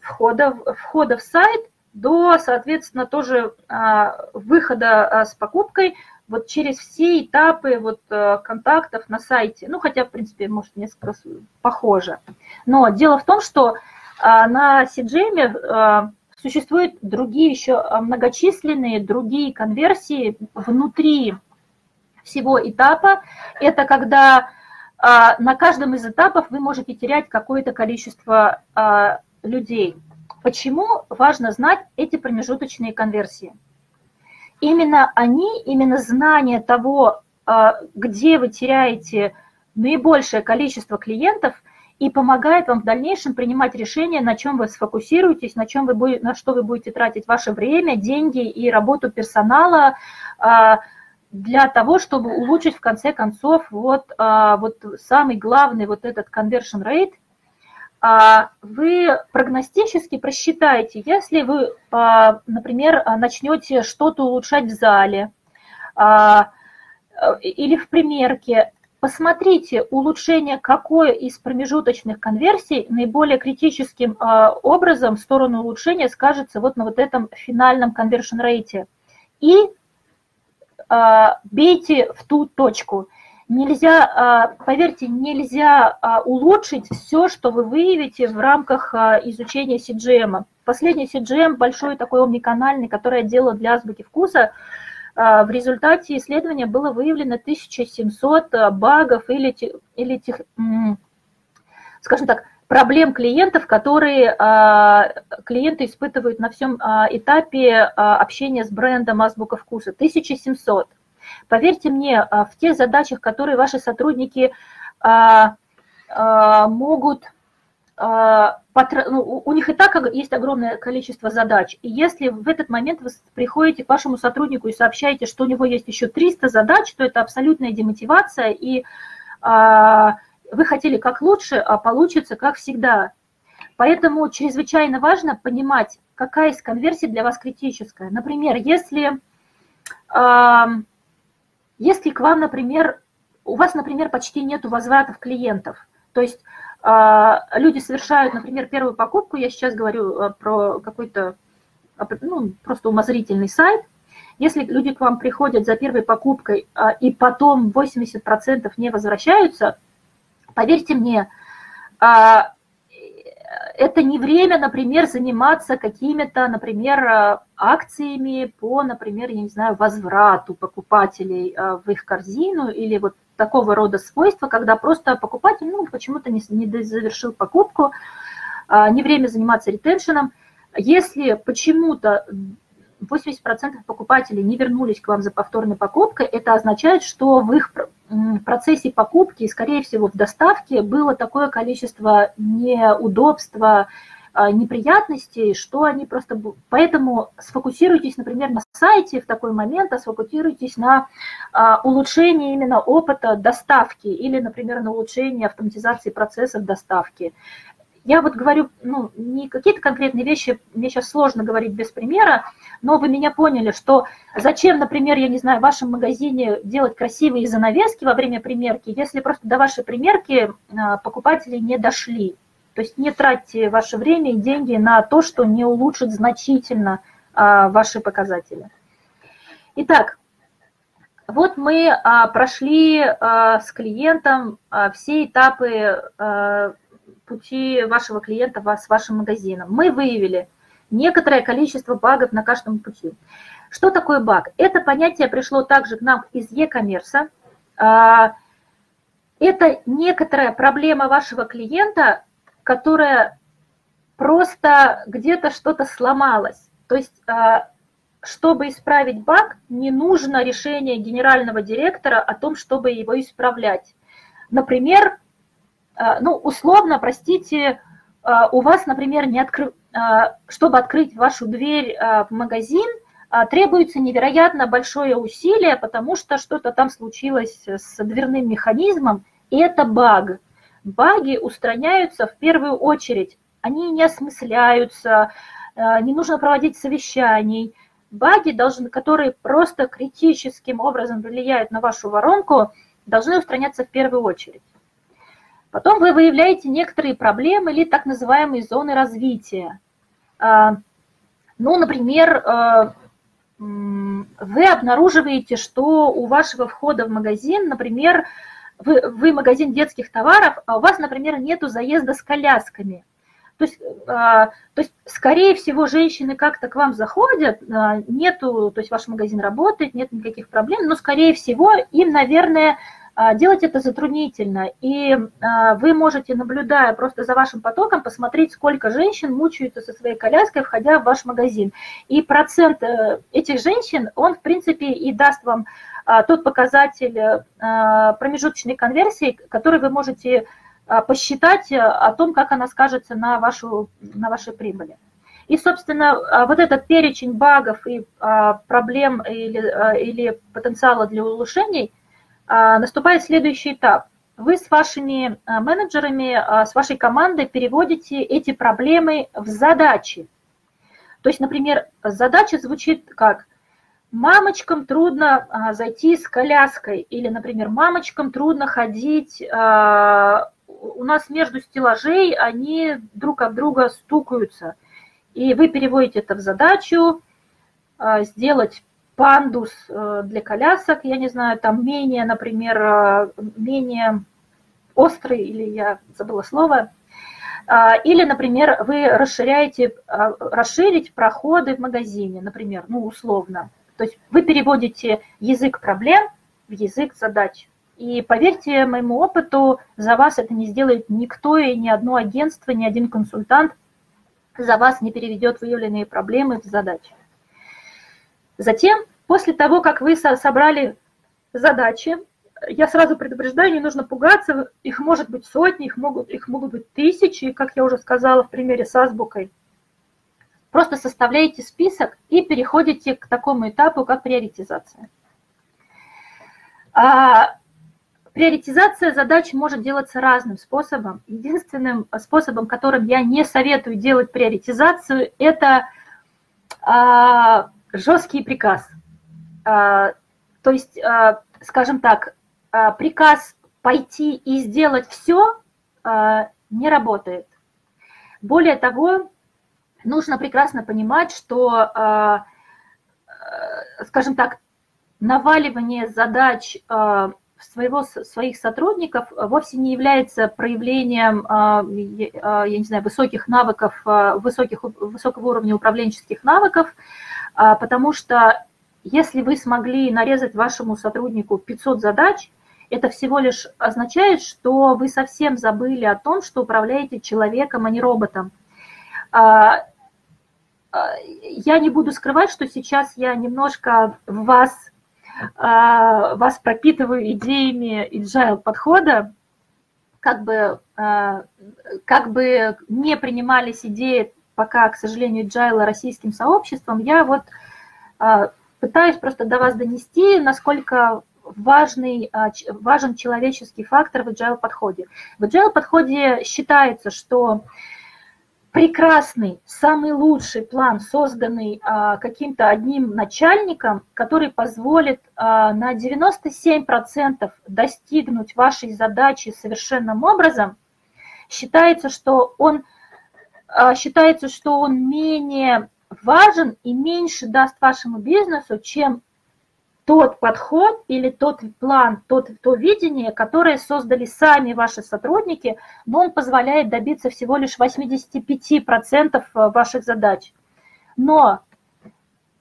входа, входа в сайт до, соответственно, тоже а, выхода а, с покупкой вот через все этапы вот а, контактов на сайте. Ну, хотя, в принципе, может, несколько похоже. Но дело в том, что на CGM существуют другие еще многочисленные другие конверсии внутри всего этапа. Это когда на каждом из этапов вы можете терять какое-то количество людей. Почему важно знать эти промежуточные конверсии? Именно они, именно знание того, а, где вы теряете наибольшее количество клиентов, и помогает вам в дальнейшем принимать решения, на чем вы сфокусируетесь, на, чем вы будете, на что вы будете тратить ваше время, деньги и работу персонала а, для того, чтобы улучшить в конце концов вот, а, вот самый главный вот этот conversion rate – вы прогностически просчитаете, если вы, а, например, начнете что-то улучшать в зале а, или в примерке, посмотрите улучшение какое из промежуточных конверсий наиболее критическим образом в сторону улучшения скажется вот на вот этом финальном conversion rate. И бейте в ту точку. Нельзя, поверьте, нельзя улучшить все, что вы выявите в рамках изучения CGM. Последний CGM, большой такой омниканальный, который я делала для азбуки вкуса, в результате исследования было выявлено 1700 багов или, или скажем так, проблем клиентов, которые клиенты испытывают на всем этапе общения с брендом азбука вкуса. 1700. Поверьте мне, в тех задачах, которые ваши сотрудники могут ну, у них и так есть огромное количество задач. И если в этот момент вы приходите к вашему сотруднику и сообщаете, что у него есть еще 300 задач, то это абсолютная демотивация, и а, вы хотели как лучше, а получится как всегда. Поэтому чрезвычайно важно понимать, какая из конверсий для вас критическая. Например, если, а, если к вам, например, у вас, например, почти нет возвратов клиентов, то есть а, люди совершают, например, первую покупку, я сейчас говорю э, про какой-то ну, просто умозрительный сайт, если люди к вам приходят за первой покупкой а, и потом 80% не возвращаются, поверьте мне, а, это не время, например, заниматься какими-то, например, акциями по, например, я не знаю, возврату покупателей в их корзину или вот такого рода свойства, когда просто покупатель ну, почему-то не, не завершил покупку, а, не время заниматься ретеншеном. Если почему-то 80% покупателей не вернулись к вам за повторной покупкой, это означает, что в их процессе покупки, скорее всего, в доставке было такое количество неудобства, неприятностей, что они просто... Поэтому сфокусируйтесь, например, на сайте в такой момент, а сфокусируйтесь на а, улучшении именно опыта доставки или, например, на улучшении автоматизации процессов доставки. Я вот говорю, ну, не какие-то конкретные вещи, мне сейчас сложно говорить без примера, но вы меня поняли, что зачем, например, я не знаю, в вашем магазине делать красивые занавески во время примерки, если просто до вашей примерки а, покупатели не дошли. То есть не тратьте ваше время и деньги на то, что не улучшит значительно а, ваши показатели. Итак, вот мы а, прошли а, с клиентом все этапы пути вашего клиента с вашим магазином. Мы выявили некоторое количество багов на каждом пути. Что такое баг? Это понятие пришло также к нам из e-commerce. Это некоторая проблема вашего клиента, которая просто где-то что-то сломалось. То есть, а, чтобы исправить баг, не нужно решение генерального директора о том, чтобы его исправлять. Например, а, ну, условно, простите, а, у вас, например, не откры... чтобы открыть вашу дверь в магазин, требуется невероятно большое усилие, потому что что-то там случилось с дверным механизмом, и это баг баги устраняются в первую очередь. Они не осмысляются, э, не нужно проводить совещаний. Баги, должны, которые просто критическим образом влияют на вашу воронку, должны устраняться в первую очередь. Потом вы выявляете некоторые проблемы или так называемые зоны развития. Э, ну, например, э, вы обнаруживаете, что у вашего входа в магазин, например, вы, вы магазин детских товаров, а у вас, например, нету заезда с колясками. То есть, а, то есть, скорее всего, женщины как-то к вам заходят, а, нету, то есть ваш магазин работает, нет никаких проблем, но, скорее всего, им, наверное, а, делать это затруднительно. И вы можете, наблюдая просто за вашим потоком, посмотреть, сколько женщин мучаются со своей коляской, входя в ваш магазин. И процент э, этих женщин, он, в принципе, и даст вам тот показатель а, промежуточной конверсии, который вы можете а, посчитать о том, как она скажется на, вашу, на вашей прибыли. И, собственно, вот этот перечень багов и проблем или, или потенциала для улучшений наступает следующий этап. Вы с вашими менеджерами, с вашей командой переводите эти проблемы в задачи. То есть, например, задача звучит как – мамочкам трудно а, зайти с коляской, или, например, мамочкам трудно ходить, а, у нас между стеллажей они друг об друга стукаются. И вы переводите это в задачу а, сделать пандус э, для колясок, я не знаю, там менее, например, э, менее острый, или я забыла слово, а, или, например, вы расширяете, а, расширить проходы в магазине, например, ну, условно. То есть вы переводите язык проблем в язык задач. И поверьте моему опыту, за вас это не сделает никто и ни одно агентство, ни один консультант за вас не переведет выявленные проблемы в задачи. Затем, после того, как вы собрали задачи, я сразу предупреждаю, не нужно пугаться, их может быть сотни, их могут, их могут быть тысячи, как я уже сказала в примере с азбукой. Просто составляете список и переходите к такому этапу, как приоритизация. А, приоритизация задач может делаться разным способом. Единственным способом, которым я не советую делать приоритизацию, это а, жесткий приказ. А, то есть, скажем так, приказ пойти и сделать все не работает. Более того, нужно прекрасно понимать, что, скажем так, наваливание задач своего, своих сотрудников вовсе не является проявлением, я не знаю, высоких навыков, высоких, высокого уровня управленческих навыков, а, потому что если вы смогли нарезать вашему сотруднику 500 задач, это всего лишь означает, что вы совсем забыли о том, что управляете человеком, а не роботом. А, а, я не буду скрывать, что сейчас я немножко вас, вас пропитываю идеями agile подхода, как бы, как бы не принимались идеи пока, к сожалению, Джайла российским сообществом, я вот а, пытаюсь просто до вас донести, насколько важный, а, важен человеческий фактор в agile подходе. В agile подходе считается, что прекрасный, самый лучший план, созданный а, каким-то одним начальником, который позволит на 97% достигнуть вашей задачи совершенным образом, считается, что он а, считается, что он менее важен и меньше даст вашему бизнесу, чем тот подход или тот план, тот, то видение, которое создали сами ваши сотрудники, но он позволяет добиться всего лишь 85% ваших задач. Но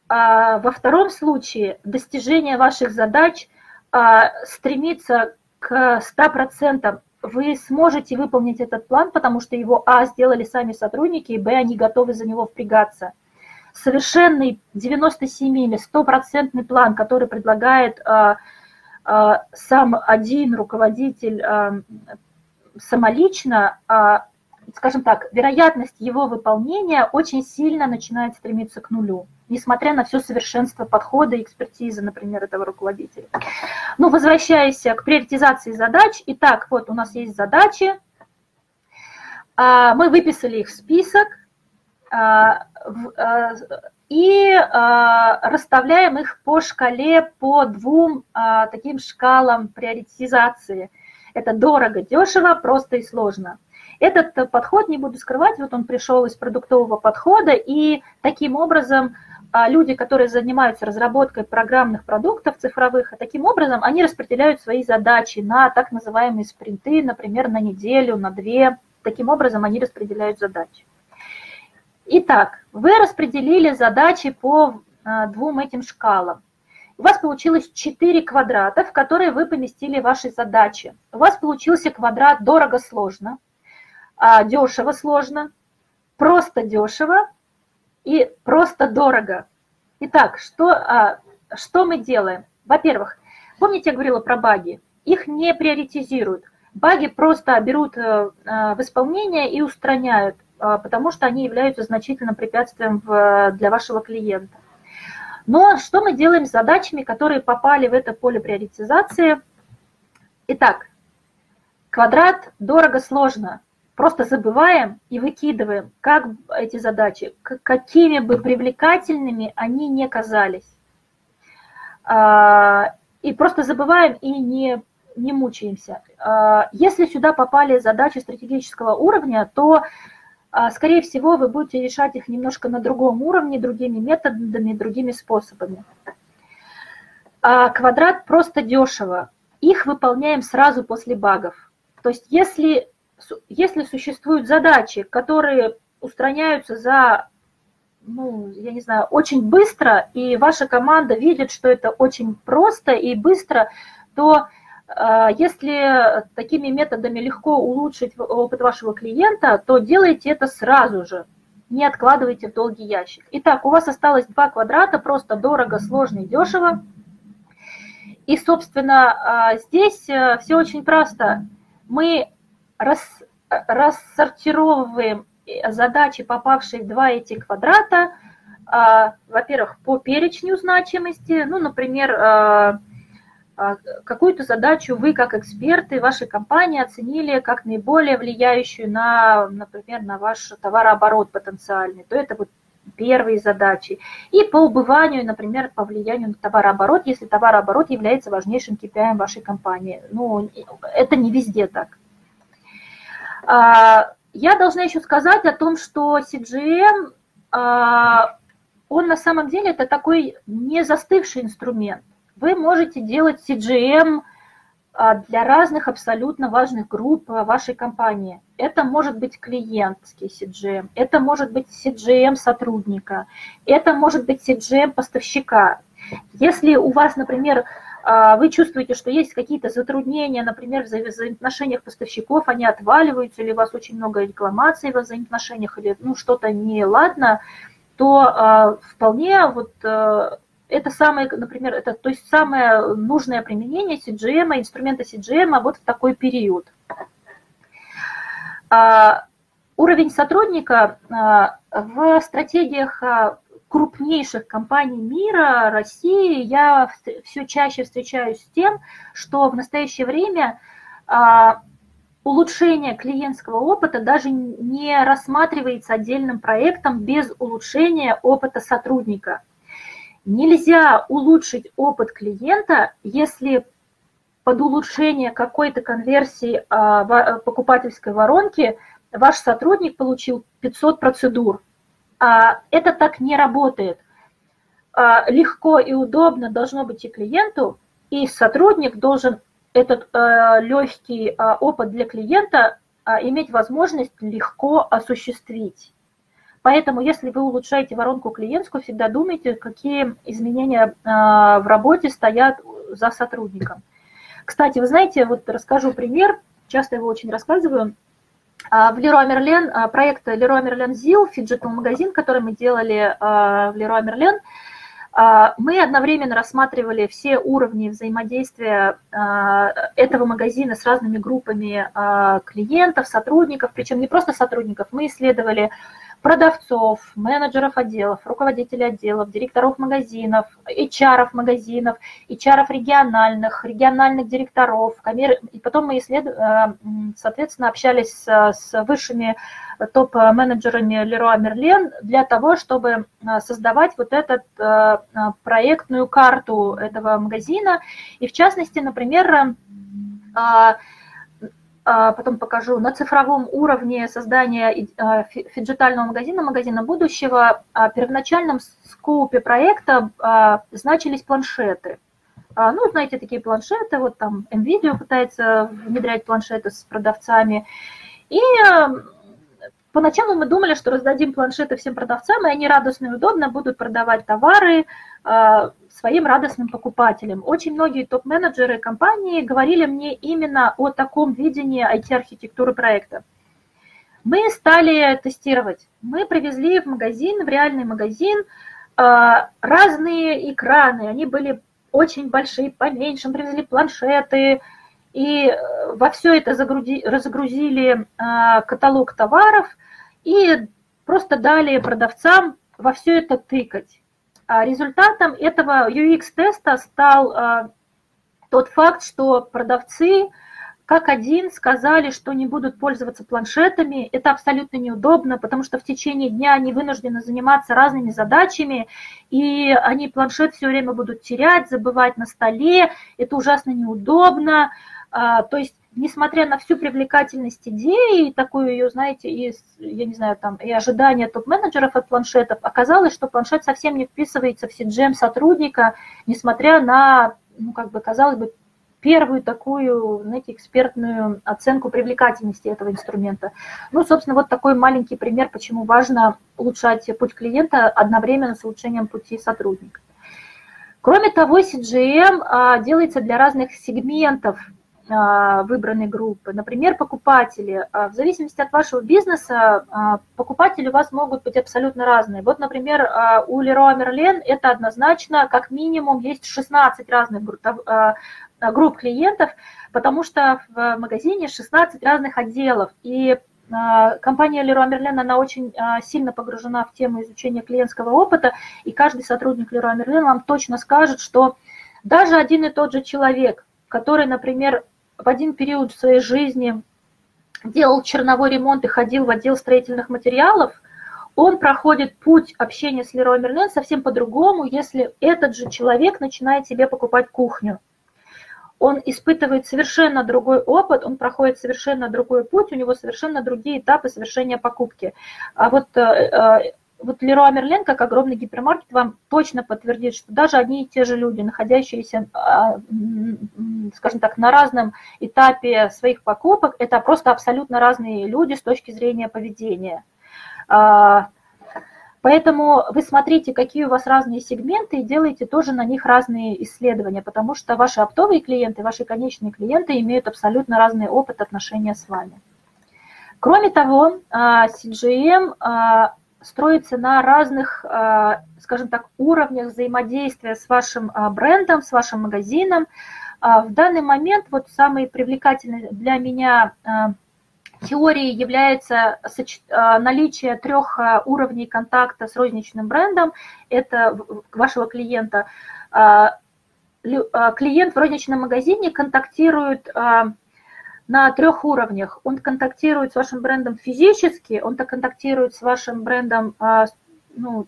а, во втором случае достижение ваших задач а, стремится к 100% вы сможете выполнить этот план, потому что его, а, сделали сами сотрудники, и, б, они готовы за него впрягаться. Совершенный 97 или 100% план, который предлагает а, а, сам один руководитель а, самолично, скажем так, вероятность его выполнения очень сильно начинает стремиться к нулю несмотря на все совершенство подхода и экспертизы, например, этого руководителя. Ну, возвращаясь к приоритизации задач, итак, вот у нас есть задачи, мы выписали их в список и расставляем их по шкале по двум таким шкалам приоритизации. Это дорого, дешево, просто и сложно. Этот подход, не буду скрывать, вот он пришел из продуктового подхода, и таким образом а люди, которые занимаются разработкой программных продуктов цифровых, а таким образом они распределяют свои задачи на так называемые спринты, например, на неделю, на две. Таким образом они распределяют задачи. Итак, вы распределили задачи по а, двум этим шкалам. У вас получилось 4 квадрата, в которые вы поместили ваши задачи. У вас получился квадрат дорого-сложно, а, дешево-сложно, просто дешево и просто дорого. Итак, что, а, что мы делаем? Во-первых, помните, я говорила про баги? Их не приоритизируют. Баги просто берут э, э, в исполнение и устраняют, э, потому что они являются значительным препятствием для вашего клиента. Но что мы делаем с задачами, которые попали в это поле приоритизации? Итак, квадрат дорого-сложно просто забываем и выкидываем, как эти задачи, какими бы привлекательными они не казались. и просто забываем и не, не мучаемся. Если сюда попали задачи стратегического уровня, то, скорее всего, вы будете решать их немножко на другом уровне, другими методами, другими способами. Квадрат просто дешево. Их выполняем сразу после багов. То есть если, если существуют задачи, которые устраняются за ну, я не знаю, очень быстро, и ваша команда видит, что это очень просто и быстро, то если такими методами легко улучшить опыт вашего клиента, то делайте это сразу же, не откладывайте в долгий ящик. Итак, у вас осталось два квадрата, просто дорого, сложно и дешево. И, собственно, э, здесь э, все очень просто. Мы рас, рассортировываем задачи, попавшие в два эти квадрата, а, во-первых, по перечню значимости, ну, например, а, а, какую-то задачу вы как эксперты вашей компании оценили как наиболее влияющую на, например, на ваш товарооборот потенциальный, то это вот первые задачи. И по убыванию, например, по влиянию на товарооборот, если товарооборот является важнейшим KPI вашей компании. Ну, это не везде так. Я должна еще сказать о том, что CGM, а, он на самом деле это такой не застывший инструмент. Вы можете делать CGM а, для разных абсолютно важных групп вашей компании. Это может быть клиентский CGM, это может быть CGM сотрудника, это может быть CGM поставщика. Если у вас, например, а, вы чувствуете, что есть какие-то затруднения, например, в взаимоотношениях поставщиков, они отваливаются, или у вас очень много рекламаций в взаимоотношениях, или ну, что-то неладно, то а, вполне вот а, это самое, например, это то есть самое нужное применение CGM, инструмента CGM вот в такой период. Уровень сотрудника в стратегиях крупнейших компаний мира, России, я все чаще встречаюсь с тем, что в настоящее время а, улучшение клиентского опыта даже не рассматривается отдельным проектом без улучшения опыта сотрудника. Нельзя улучшить опыт клиента, если под улучшение какой-то конверсии а, покупательской воронки ваш сотрудник получил 500 процедур. А, это так не работает. А, легко и удобно должно быть и клиенту, и сотрудник должен этот а, легкий опыт для клиента иметь возможность легко осуществить. Поэтому, если вы улучшаете воронку клиентскую, всегда думайте, какие изменения в работе стоят за сотрудником. Кстати, вы знаете, вот расскажу пример, часто его очень рассказываю. А, в Leroy Merlin, а, проект Leroy Merlin ZIL, phygital магазин, который мы делали а, в Leroy Merlin, мы одновременно рассматривали все уровни взаимодействия этого магазина с разными группами клиентов, сотрудников, причем не просто сотрудников, мы исследовали продавцов, менеджеров отделов, руководителей отделов, директоров магазинов, HR магазинов, HR региональных, региональных директоров. И потом мы. Э, соответственно, общались с высшими топ-менеджерами Leroy Merlin для того, чтобы э, создавать вот эту э, проектную карту этого магазина. И в частности, например, потом покажу, на цифровом уровне создания а, фиджитального магазина, магазина будущего, а, в первоначальном скопе проекта значились планшеты. Ну, знаете, такие планшеты, вот там NVIDIA пытается внедрять планшеты с продавцами. И Поначалу мы думали, что раздадим планшеты всем продавцам, и они радостно и удобно будут продавать товары э, своим радостным покупателям. Очень многие топ-менеджеры компании говорили мне именно о таком видении IT-архитектуры проекта. Мы стали тестировать. Мы привезли в магазин, в реальный магазин, э, разные экраны. Они были очень большие, поменьше. Мы привезли планшеты, и во все это загрузи, разгрузили э, каталог товаров – и просто дали продавцам во все это тыкать. А результатом этого UX-теста стал а, тот факт, что продавцы как один сказали, что не будут пользоваться планшетами. Это абсолютно неудобно, потому что в течение дня они вынуждены заниматься разными задачами, и они планшет все время будут терять, забывать на столе. Это ужасно неудобно. А, то есть несмотря на всю привлекательность идеи, такую ее, знаете, и, я не знаю, там, и ожидания топ-менеджеров от планшетов, оказалось, что планшет совсем не вписывается в CGM сотрудника, несмотря на, ну, как бы, казалось бы, первую такую, знаете, экспертную оценку привлекательности этого инструмента. Ну, собственно, вот такой маленький пример, почему важно улучшать путь клиента одновременно с улучшением пути сотрудника. Кроме того, CGM а, делается для разных сегментов выбранной группы. Например, покупатели. А, в зависимости от вашего бизнеса а, покупатели у вас могут быть абсолютно разные. Вот, например, у Leroy Merlin это однозначно как минимум есть 16 разных групп клиентов, потому что в магазине 16 разных отделов. И компания Leroy Merlin, она очень сильно погружена в тему изучения клиентского опыта, и каждый сотрудник Leroy Merlin вам точно скажет, что даже один и тот же человек, который, например, в один период в своей жизни делал черновой ремонт и ходил в отдел строительных материалов, он проходит путь общения с Лероy Мерлен совсем по-другому, если этот же человек начинает себе покупать кухню. Он испытывает совершенно другой опыт, он проходит совершенно другой путь, у него совершенно другие этапы совершения покупки. А вот э, э, вот Леруа Мерлен, как огромный гипермаркет, вам точно подтвердит, что даже одни и те же люди, находящиеся, а, скажем так, на разном этапе своих покупок, это просто абсолютно разные люди с точки зрения поведения. А, поэтому вы смотрите, какие у вас разные сегменты, и делаете тоже на них разные исследования, потому что ваши оптовые клиенты, ваши конечные клиенты имеют абсолютно разный опыт отношения с вами. Кроме того, а, CGM строится на разных, а, скажем так, уровнях взаимодействия с вашим а, брендом, с вашим магазином. А, в данный момент вот самой привлекательной для меня теорией является наличие трех уровней контакта с розничным брендом. Это вашего клиента. Клиент в розничном магазине контактирует на трех уровнях. Он контактирует с вашим брендом физически, он контактирует с вашим брендом, а, ну,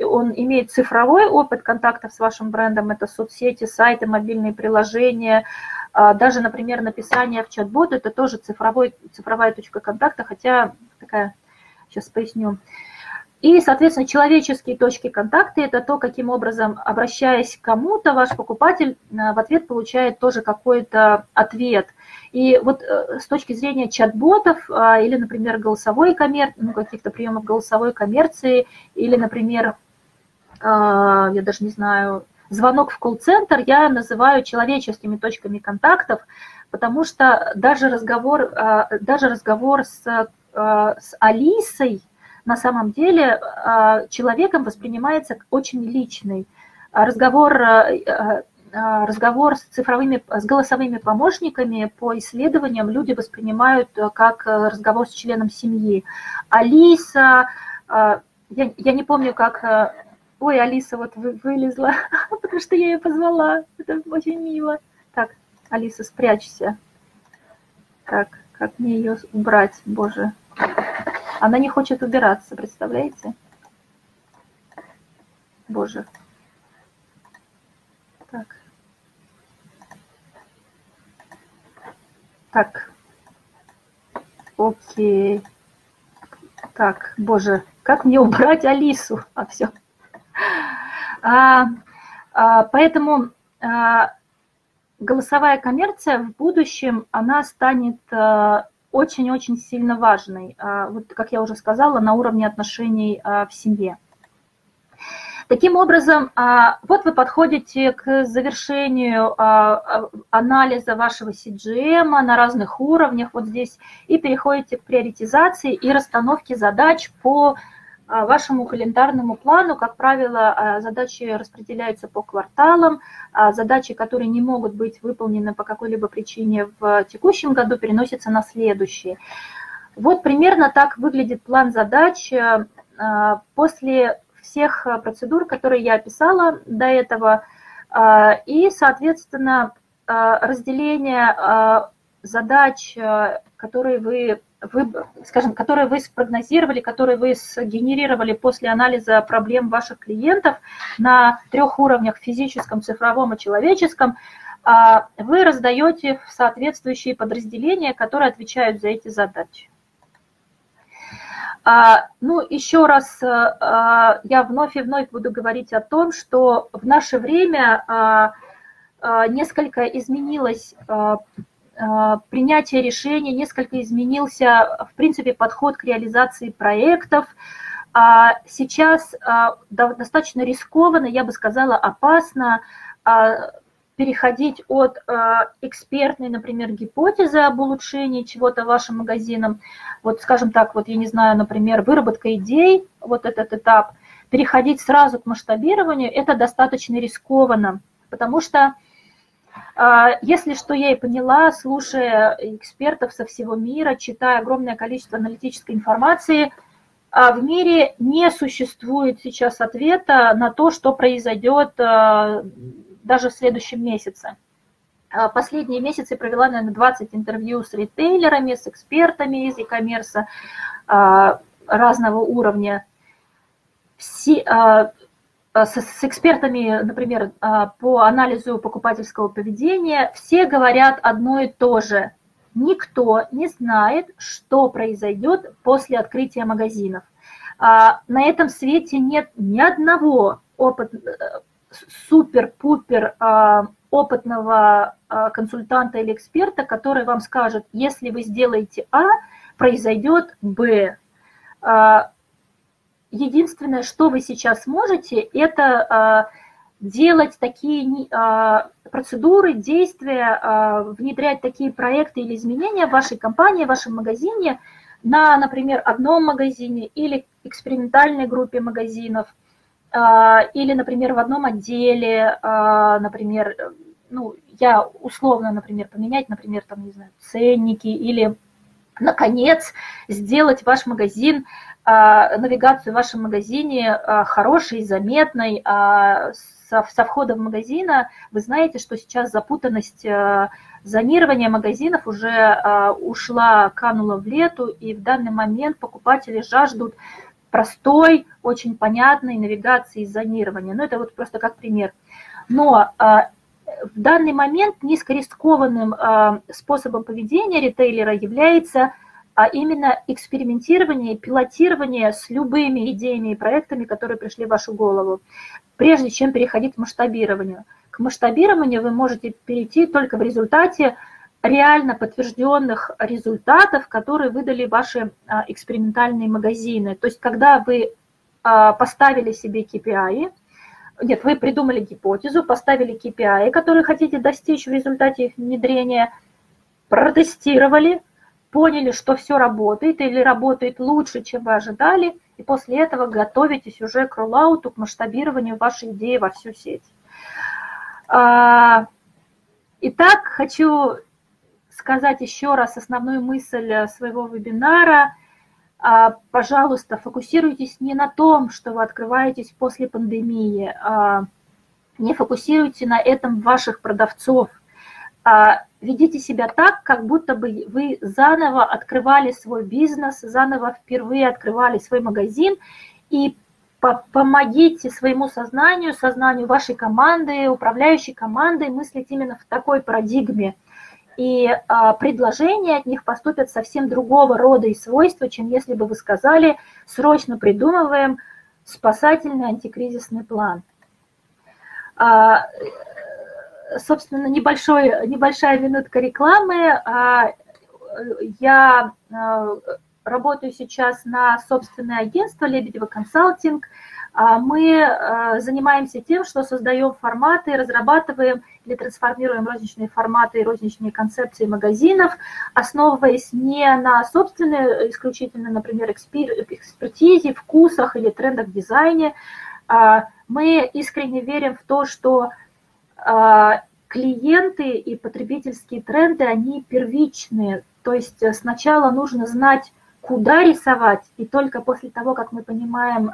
он имеет цифровой опыт контактов с вашим брендом, это соцсети, сайты, мобильные приложения, а, даже, например, написание в чат-бот, это тоже цифровой, цифровая точка контакта, хотя такая, сейчас поясню. И, соответственно, человеческие точки контакта – это то, каким образом, обращаясь к кому-то, ваш покупатель а, в ответ получает тоже какой-то ответ – и вот э, с точки зрения чат-ботов а, или, например, голосовой коммер... ну, каких-то приемов голосовой коммерции, или, например, а, я даже не знаю, звонок в колл-центр я называю человеческими точками контактов, потому что даже разговор, а, даже разговор с, с Алисой на самом деле человеком воспринимается очень личный. Разговор а, разговор с цифровыми, с голосовыми помощниками по исследованиям люди воспринимают э, как э, разговор с членом семьи. Алиса, а, я, я не помню, как... Э, ой, Алиса вот вылезла, потому что я ее позвала. Это очень мило. Так, Алиса, спрячься. Так, как мне ее убрать, боже. Она не хочет убираться, представляете? Боже. Так. Так. Окей. Так, боже, как мне убрать Алису? А все. А, а, поэтому а, голосовая коммерция в будущем, она станет а, очень-очень сильно важной. А, вот, как я уже сказала, на уровне отношений а, в семье. Таким образом, а, вот вы подходите к завершению анализа вашего CGM на разных уровнях, вот здесь, и переходите к приоритизации и расстановке задач по вашему календарному плану. Как правило, задачи распределяются по кварталам, задачи, которые не могут быть выполнены по какой-либо причине в текущем году, переносятся на следующий. Вот примерно так выглядит план задач после всех процедур, которые я описала до этого, и, соответственно, разделение задач, которые вы, вы, скажем, которые вы спрогнозировали, которые вы сгенерировали после анализа проблем ваших клиентов на трех уровнях – физическом, цифровом и человеческом, вы раздаете в соответствующие подразделения, которые отвечают за эти задачи. А, ну, еще раз а, я вновь и вновь буду говорить о том, что в наше время а, несколько изменилось принятие решений, несколько изменился, в принципе, подход к реализации проектов. Сейчас достаточно рискованно, я бы сказала, опасно переходить от э, экспертной, например, гипотезы об улучшении чего-то вашим магазином, вот, скажем так, вот, я не знаю, например, выработка идей, вот этот этап, переходить сразу к масштабированию, это достаточно рискованно, потому что э, если что я и поняла, слушая экспертов со всего мира, читая огромное количество аналитической информации, э, в мире не существует сейчас ответа на то, что произойдет э, даже в следующем месяце. А, последние месяцы провела, наверное, 20 интервью с ритейлерами, с экспертами из e-commerce а, разного уровня. Все, а, с, с экспертами, например, по анализу покупательского поведения, все говорят одно и то же. Никто не знает, что произойдет после открытия магазинов. На этом свете нет ни одного опыт, супер-пупер а, опытного а, консультанта или эксперта, который вам скажет, если вы сделаете А, произойдет Б. А, единственное, что вы сейчас можете, это делать такие процедуры, действия, внедрять такие проекты или изменения в вашей компании, в вашем магазине на, например, одном магазине или экспериментальной группе магазинов – а, или, например, в одном отделе, а, например, ну, я условно, например, поменять, например, там, не знаю, ценники или, наконец, сделать ваш магазин, а, навигацию в вашем магазине хорошей, заметной, со, со входа в магазина вы знаете, что сейчас запутанность зонирования магазинов уже ушла, канула в лету, и в данный момент покупатели жаждут простой, очень понятной навигации и зонирования. Ну, это вот просто как пример. Но а, в данный момент низкорискованным а, способом поведения ритейлера является а именно экспериментирование, пилотирование с любыми идеями и проектами, которые пришли в вашу голову, прежде чем переходить к масштабированию. К масштабированию вы можете перейти только в результате реально подтвержденных результатов, которые выдали ваши а, экспериментальные магазины. То есть, когда вы а, поставили себе KPI, нет, вы придумали гипотезу, поставили KPI, которые хотите достичь в результате их внедрения, протестировали, поняли, что все работает или работает лучше, чем вы ожидали, и после этого готовитесь уже к роллауту, к масштабированию вашей идеи во всю сеть. А, итак, хочу сказать еще раз основную мысль э, своего вебинара. А, пожалуйста, фокусируйтесь не на том, что вы открываетесь после пандемии, а, не фокусируйте на этом ваших продавцов. Ведите себя так, как будто бы вы заново открывали свой бизнес, заново впервые открывали свой магазин и помогите своему сознанию, сознанию вашей команды, управляющей команды мыслить именно в такой парадигме – и а, предложения от них поступят совсем другого рода и свойства, чем если бы вы сказали, срочно придумываем спасательный антикризисный план. А, собственно, небольшой, небольшая минутка рекламы. А, я а, работаю сейчас на собственное агентство «Лебедева консалтинг». А, мы занимаемся тем, что создаем форматы, разрабатываем или трансформируем розничные форматы и розничные концепции магазинов, основываясь не на собственной исключительно, например, экспертизе, вкусах или трендах в дизайне. Мы искренне верим в то, что клиенты и потребительские тренды, они первичные. То есть сначала нужно знать, куда рисовать, и только после того, как мы понимаем,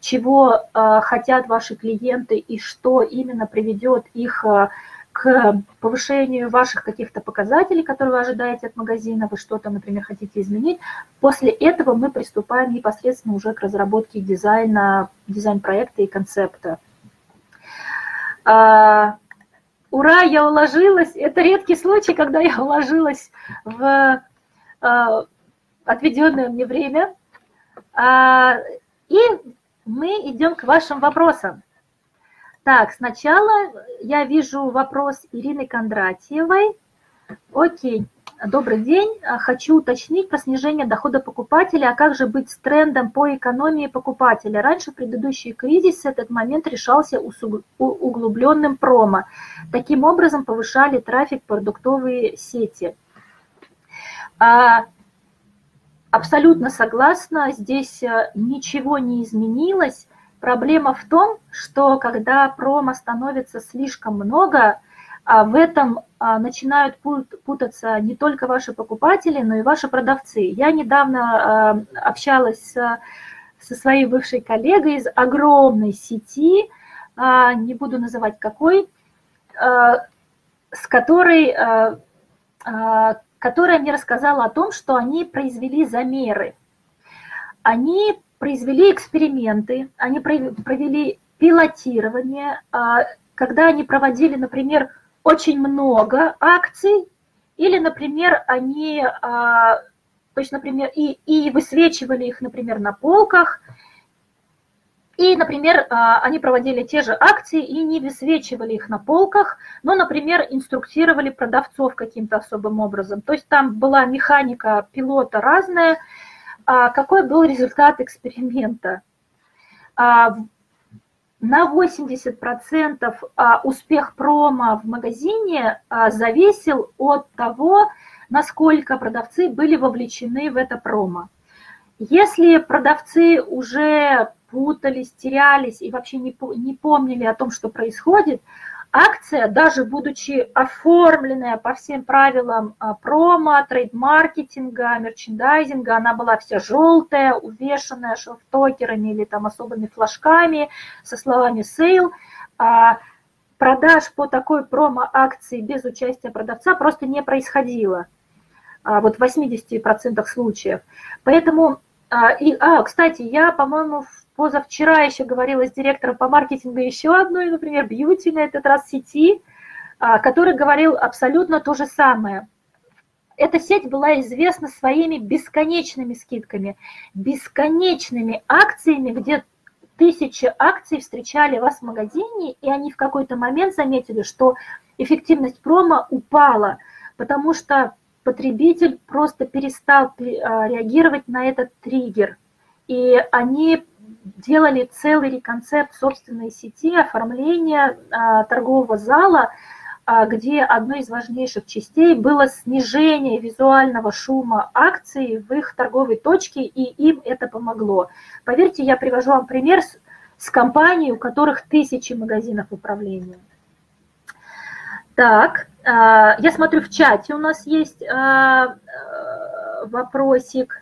чего хотят ваши клиенты и что именно приведет их к повышению ваших каких-то показателей, которые вы ожидаете от магазина, вы что-то, например, хотите изменить. После этого мы приступаем непосредственно уже к разработке дизайна, дизайн-проекта и концепта. А, ура, я уложилась. Это редкий случай, когда я уложилась в а, отведенное мне время. А, и мы идем к вашим вопросам. Так, сначала я вижу вопрос Ирины Кондратьевой. Окей, добрый день. Хочу уточнить про снижение дохода покупателя, а как же быть с трендом по экономии покупателя? Раньше в предыдущий кризис этот момент решался углубленным промо. Таким образом повышали трафик продуктовые сети. А, абсолютно согласна, здесь э, ничего не изменилось. Проблема в том, что когда промо становится слишком много, а в этом а, начинают путаться не только ваши покупатели, но и ваши продавцы. Я недавно а, общалась со своей бывшей коллегой из огромной сети, не буду называть какой, с которой, которая мне рассказала о том, что они произвели замеры. Они произвели эксперименты, они провели пилотирование, а, когда они проводили, например, очень много акций, или, например, они, а, то есть, например, и, и высвечивали их, например, на полках, и, например, а, они проводили те же акции и не высвечивали их на полках, но, например, инструктировали продавцов каким-то особым образом. То есть там была механика пилота разная, а какой был результат эксперимента? А, на 80% а, успех промо в магазине зависел от того, насколько продавцы были вовлечены в это промо. Если продавцы уже путались, терялись и вообще не, не помнили о том, что происходит, акция, даже будучи оформленная по всем правилам а, промо, трейд-маркетинга, мерчендайзинга, она была вся желтая, увешанная шелфтокерами или там особыми флажками со словами «сейл», а, продаж по такой промо-акции без участия продавца просто не происходило. А, вот в 80% случаев. Поэтому, и, а, кстати, я, по-моему, в позавчера еще говорила с директором по маркетингу еще одной, например, бьюти на этот раз сети, а, который говорил абсолютно то же самое. Эта сеть была известна своими бесконечными скидками, бесконечными акциями, где тысячи акций встречали вас в магазине, и они в какой-то момент заметили, что эффективность промо упала, потому что потребитель просто перестал а, реагировать на этот триггер. И они делали целый реконцепт собственной сети оформления а, торгового зала, а, где одной из важнейших частей было снижение визуального шума акций в их торговой точке, и им это помогло. Поверьте, я привожу вам пример с, с компанией, у которых тысячи магазинов управления. Так, а, я смотрю, в чате у нас есть вопросик.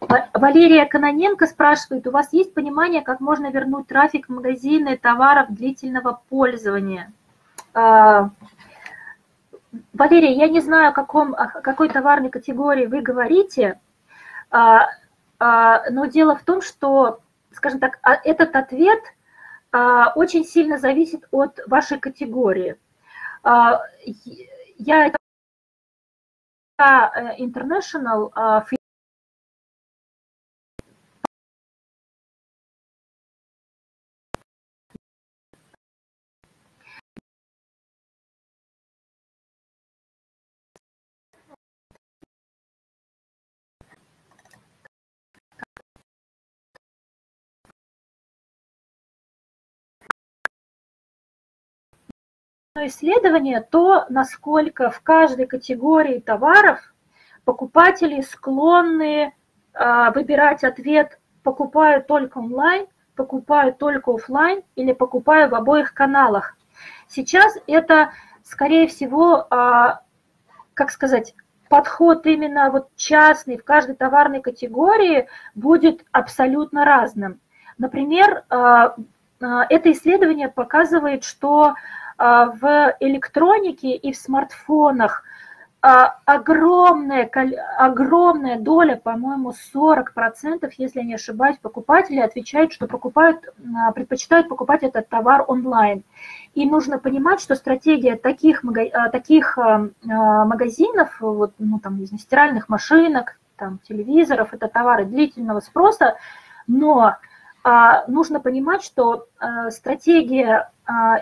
Валерия Каноненко спрашивает, у вас есть понимание, как можно вернуть трафик в магазины товаров длительного пользования? А, Валерия, я не знаю, о, каком, о какой товарной категории вы говорите, а, а, но дело в том, что, скажем так, этот ответ очень сильно зависит от вашей категории. Я International исследование то, насколько в каждой категории товаров покупатели склонны а, выбирать ответ «покупаю только онлайн», «покупаю только офлайн» или «покупаю в обоих каналах». Сейчас это, скорее всего, а, как сказать, подход именно вот частный в каждой товарной категории будет абсолютно разным. Например, а, это исследование показывает, что в электронике и в смартфонах а, огромная, огромная доля, по-моему, 40%, если не ошибаюсь, покупателей отвечают, что покупают, а, предпочитают покупать этот товар онлайн. И нужно понимать, что стратегия таких, а, таких магазинов, вот, ну, там, не знаю, стиральных машинок, там, телевизоров, это товары длительного спроса, но а, нужно понимать, что а, стратегия а,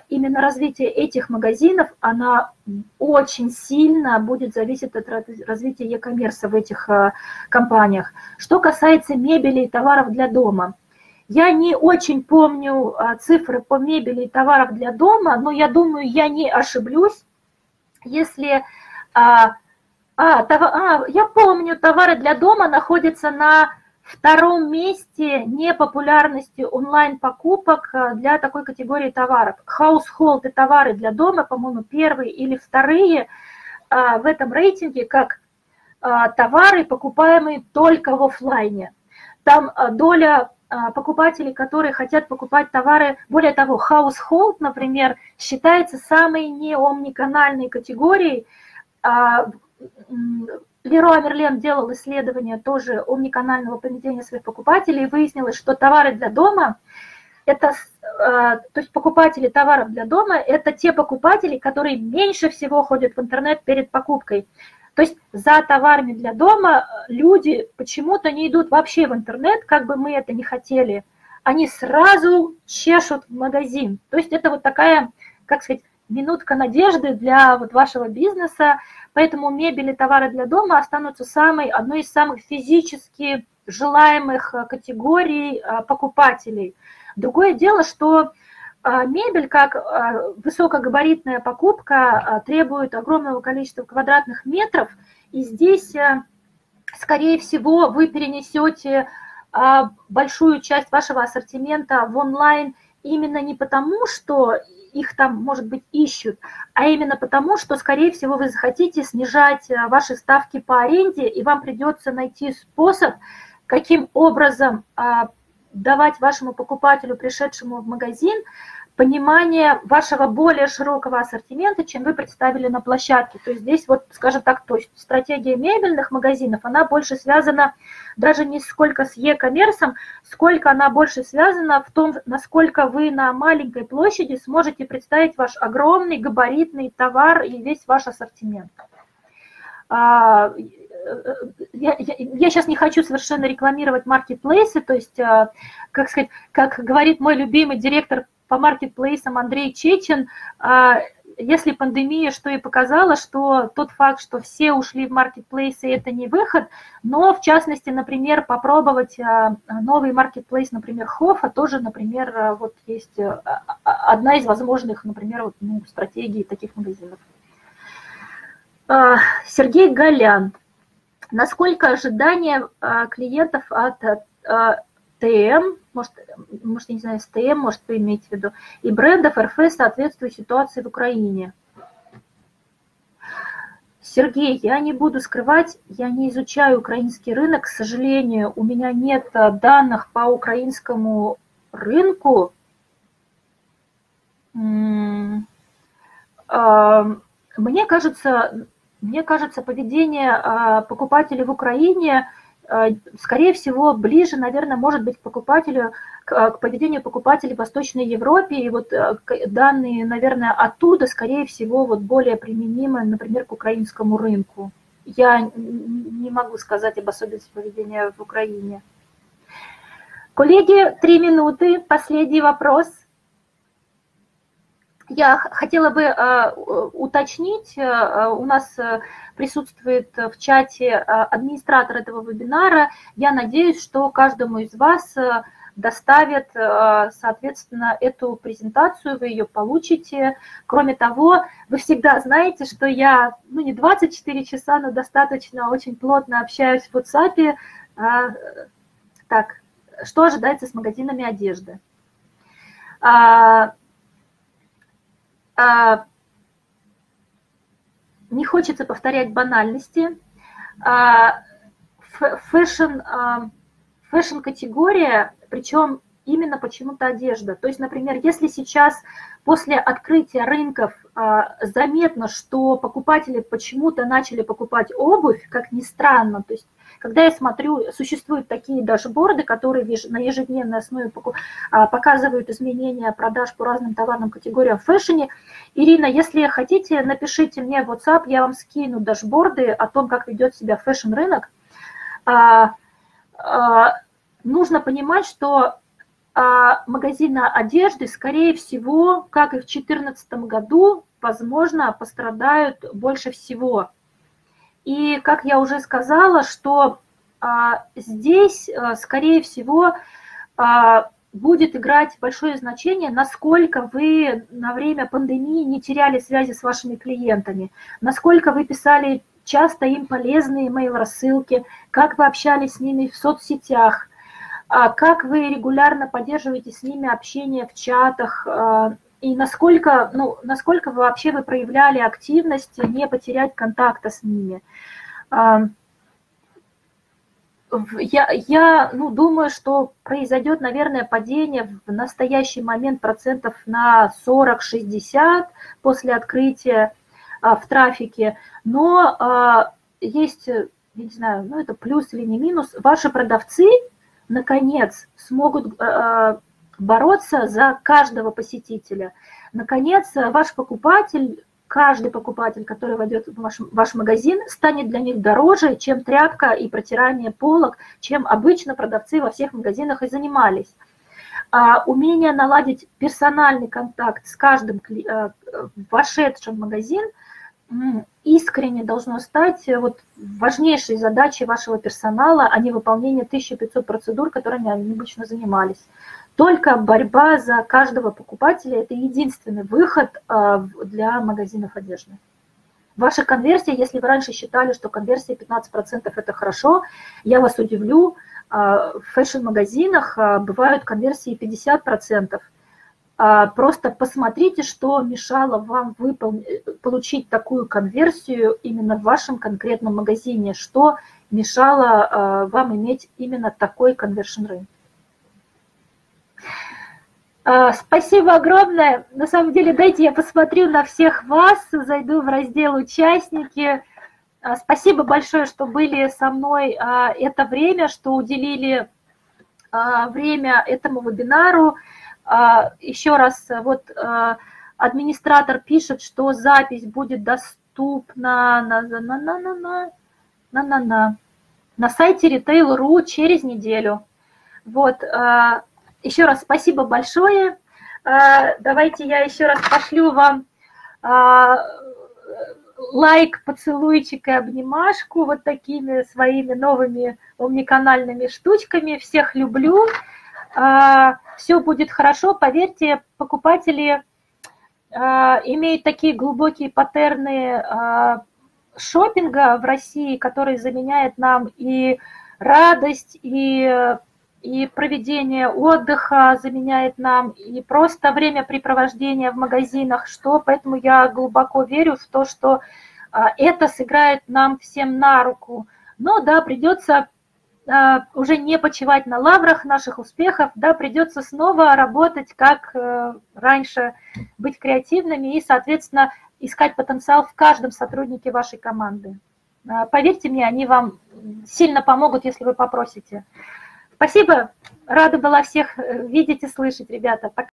именно развития этих магазинов, она очень сильно будет зависеть от развития e-commerce в этих компаниях. Что касается мебели и товаров для дома, я не очень помню цифры по мебели и товаров для дома, но я думаю, я не ошиблюсь, если... А, а, товар, а, я помню, товары для дома находятся на втором месте непопулярности онлайн-покупок э, для такой категории товаров. Household и товары для дома, по-моему, первые или вторые э, в этом рейтинге как э, товары, покупаемые только в офлайне. Там доля покупателей, которые хотят покупать товары, более того, household, например, считается самой неомниканальной категорией, Леруа Мерлен делал исследование тоже омниканального поведения своих покупателей, и выяснилось, что товары для дома это, э, то есть покупатели товаров для дома, это те покупатели, которые меньше всего ходят в интернет перед покупкой. То есть за товарами для дома люди почему-то не идут вообще в интернет, как бы мы это не хотели. Они сразу чешут в магазин. То есть это вот такая, как сказать, минутка надежды для вот вашего бизнеса, Поэтому мебель и товары для дома останутся самой, одной из самых физически желаемых э, категорий э, покупателей. Другое дело, что э, мебель, как высокогабаритная покупка, требует огромного количества квадратных метров, и здесь, скорее всего, вы перенесете большую часть вашего ассортимента в онлайн именно не потому, что их там, может быть, ищут, а именно потому, что, скорее всего, вы захотите снижать э, ваши ставки по аренде, и вам придется найти способ, каким образом а, давать вашему покупателю, пришедшему в магазин, понимание вашего более широкого ассортимента, чем вы представили на площадке. То есть здесь вот, скажем так, то есть стратегия мебельных магазинов, она больше связана даже не сколько с e-коммерсом, сколько она больше связана в том, насколько вы на маленькой площади сможете представить ваш огромный габаритный товар и весь ваш ассортимент. А, я, я, я сейчас не хочу совершенно рекламировать маркетплейсы, то есть, а, как сказать, как говорит мой любимый директор по маркетплейсам Андрей Чечин, а, если пандемия что и показала, что тот факт, что все ушли в маркетплейсы, это не выход, но в частности, например, попробовать а, новый маркетплейс, например, Хофа, тоже, например, а, вот есть одна из возможных, например, вот, ну, стратегий таких магазинов. Сергей Галян. Насколько ожидания клиентов от ТМ, может, может, я не знаю, СТМ, может, вы имеете в виду, и брендов РФ соответствует ситуации в Украине. Сергей, я не буду скрывать, я не изучаю украинский рынок, к сожалению, у меня нет а, данных по украинскому рынку. А, мне кажется, мне кажется, поведение а, покупателей в Украине – Э, скорее всего, ближе, наверное, может быть к покупателю, к, э, поведению покупателей в Восточной Европе. И вот э, данные, наверное, оттуда, скорее всего, вот более применимы, например, к украинскому рынку. Я не могу сказать об особенности поведения в Украине. Коллеги, три минуты. Последний вопрос. Я хотела бы э, уточнить, э, у нас э, присутствует в чате администратор этого вебинара. Я надеюсь, что каждому из вас доставят, соответственно, эту презентацию, вы ее получите. Кроме того, вы всегда знаете, что я, ну не 24 часа, но достаточно очень плотно общаюсь в WhatsApp. А, так, что ожидается с магазинами одежды? А, не хочется повторять банальности. А, фэшн, а, фэшн-категория, причем именно почему-то одежда. То есть, например, если сейчас после открытия рынков а, заметно, что покупатели почему-то начали покупать обувь, как ни странно, то есть когда я смотрю, существуют такие дашборды, которые на ежедневной основе а, показывают изменения продаж по разным товарным категориям в фэшне. Ирина, если хотите, напишите мне в WhatsApp, я вам скину дашборды о том, как ведет себя фэшн-рынок. А, нужно понимать, что магазины одежды, скорее всего, как и в 2014 году, возможно, пострадают больше всего. И, как я уже сказала, что а, здесь, а, скорее всего, а, будет играть большое значение, насколько вы на время пандемии не теряли связи с вашими клиентами, насколько вы писали часто им полезные email-рассылки, как вы общались с ними в соцсетях, как вы регулярно поддерживаете с ними общение в чатах, и насколько, ну, насколько вы вообще вы проявляли активность, не потерять контакта с ними. Я, я ну, думаю, что произойдет, наверное, падение в настоящий момент процентов на 40-60 после открытия а, в трафике, но а, есть, я не знаю, ну это плюс или не минус, ваши продавцы наконец смогут а, бороться за каждого посетителя. Наконец, ваш покупатель, каждый покупатель, который войдет в ваш, ваш магазин, станет для них дороже, чем тряпка и протирание полок, чем обычно продавцы во всех магазинах и занимались. А умение наладить персональный контакт с каждым э, вошедшим в магазин искренне должно стать вот важнейшей задачей вашего персонала, а не выполнение 1500 процедур, которыми они обычно занимались. Только борьба за каждого покупателя – это единственный выход а, для магазинов одежды. Ваша конверсия, если вы раньше считали, что конверсия 15% это хорошо, я вас удивлю, а, в фэшн-магазинах а, бывают конверсии 50%. Просто посмотрите, что мешало вам выполнить, получить такую конверсию именно в вашем конкретном магазине, что мешало вам иметь именно такой конвершн рейт. А, спасибо огромное. На самом деле, дайте я посмотрю на всех вас, зайду в раздел «Участники». А, спасибо большое, что были со мной а, это время, что уделили время этому вебинару. Еще раз, вот администратор пишет, что запись будет доступна на, на, на, на, на, на, на, на, на сайте Retail.ru через неделю. Вот, еще раз спасибо большое. А, давайте я еще раз пошлю вам а, лайк, поцелуйчик и обнимашку вот такими своими новыми умниканальными штучками. Всех люблю. А, Все будет хорошо. Поверьте, покупатели имеют такие глубокие паттерны шопинга в России, который заменяет нам и радость, и и проведение отдыха заменяет нам, и просто времяпрепровождение в магазинах, что поэтому я глубоко верю в то, что а, это сыграет нам всем на руку. Но да, придется а, уже не почивать на лаврах наших успехов, да, придется снова работать как э, раньше, быть креативными и, соответственно, искать потенциал в каждом сотруднике вашей команды. А, поверьте мне, они вам сильно помогут, если вы попросите. Спасибо. Рада была всех э, видеть и слышать, ребята. Пока.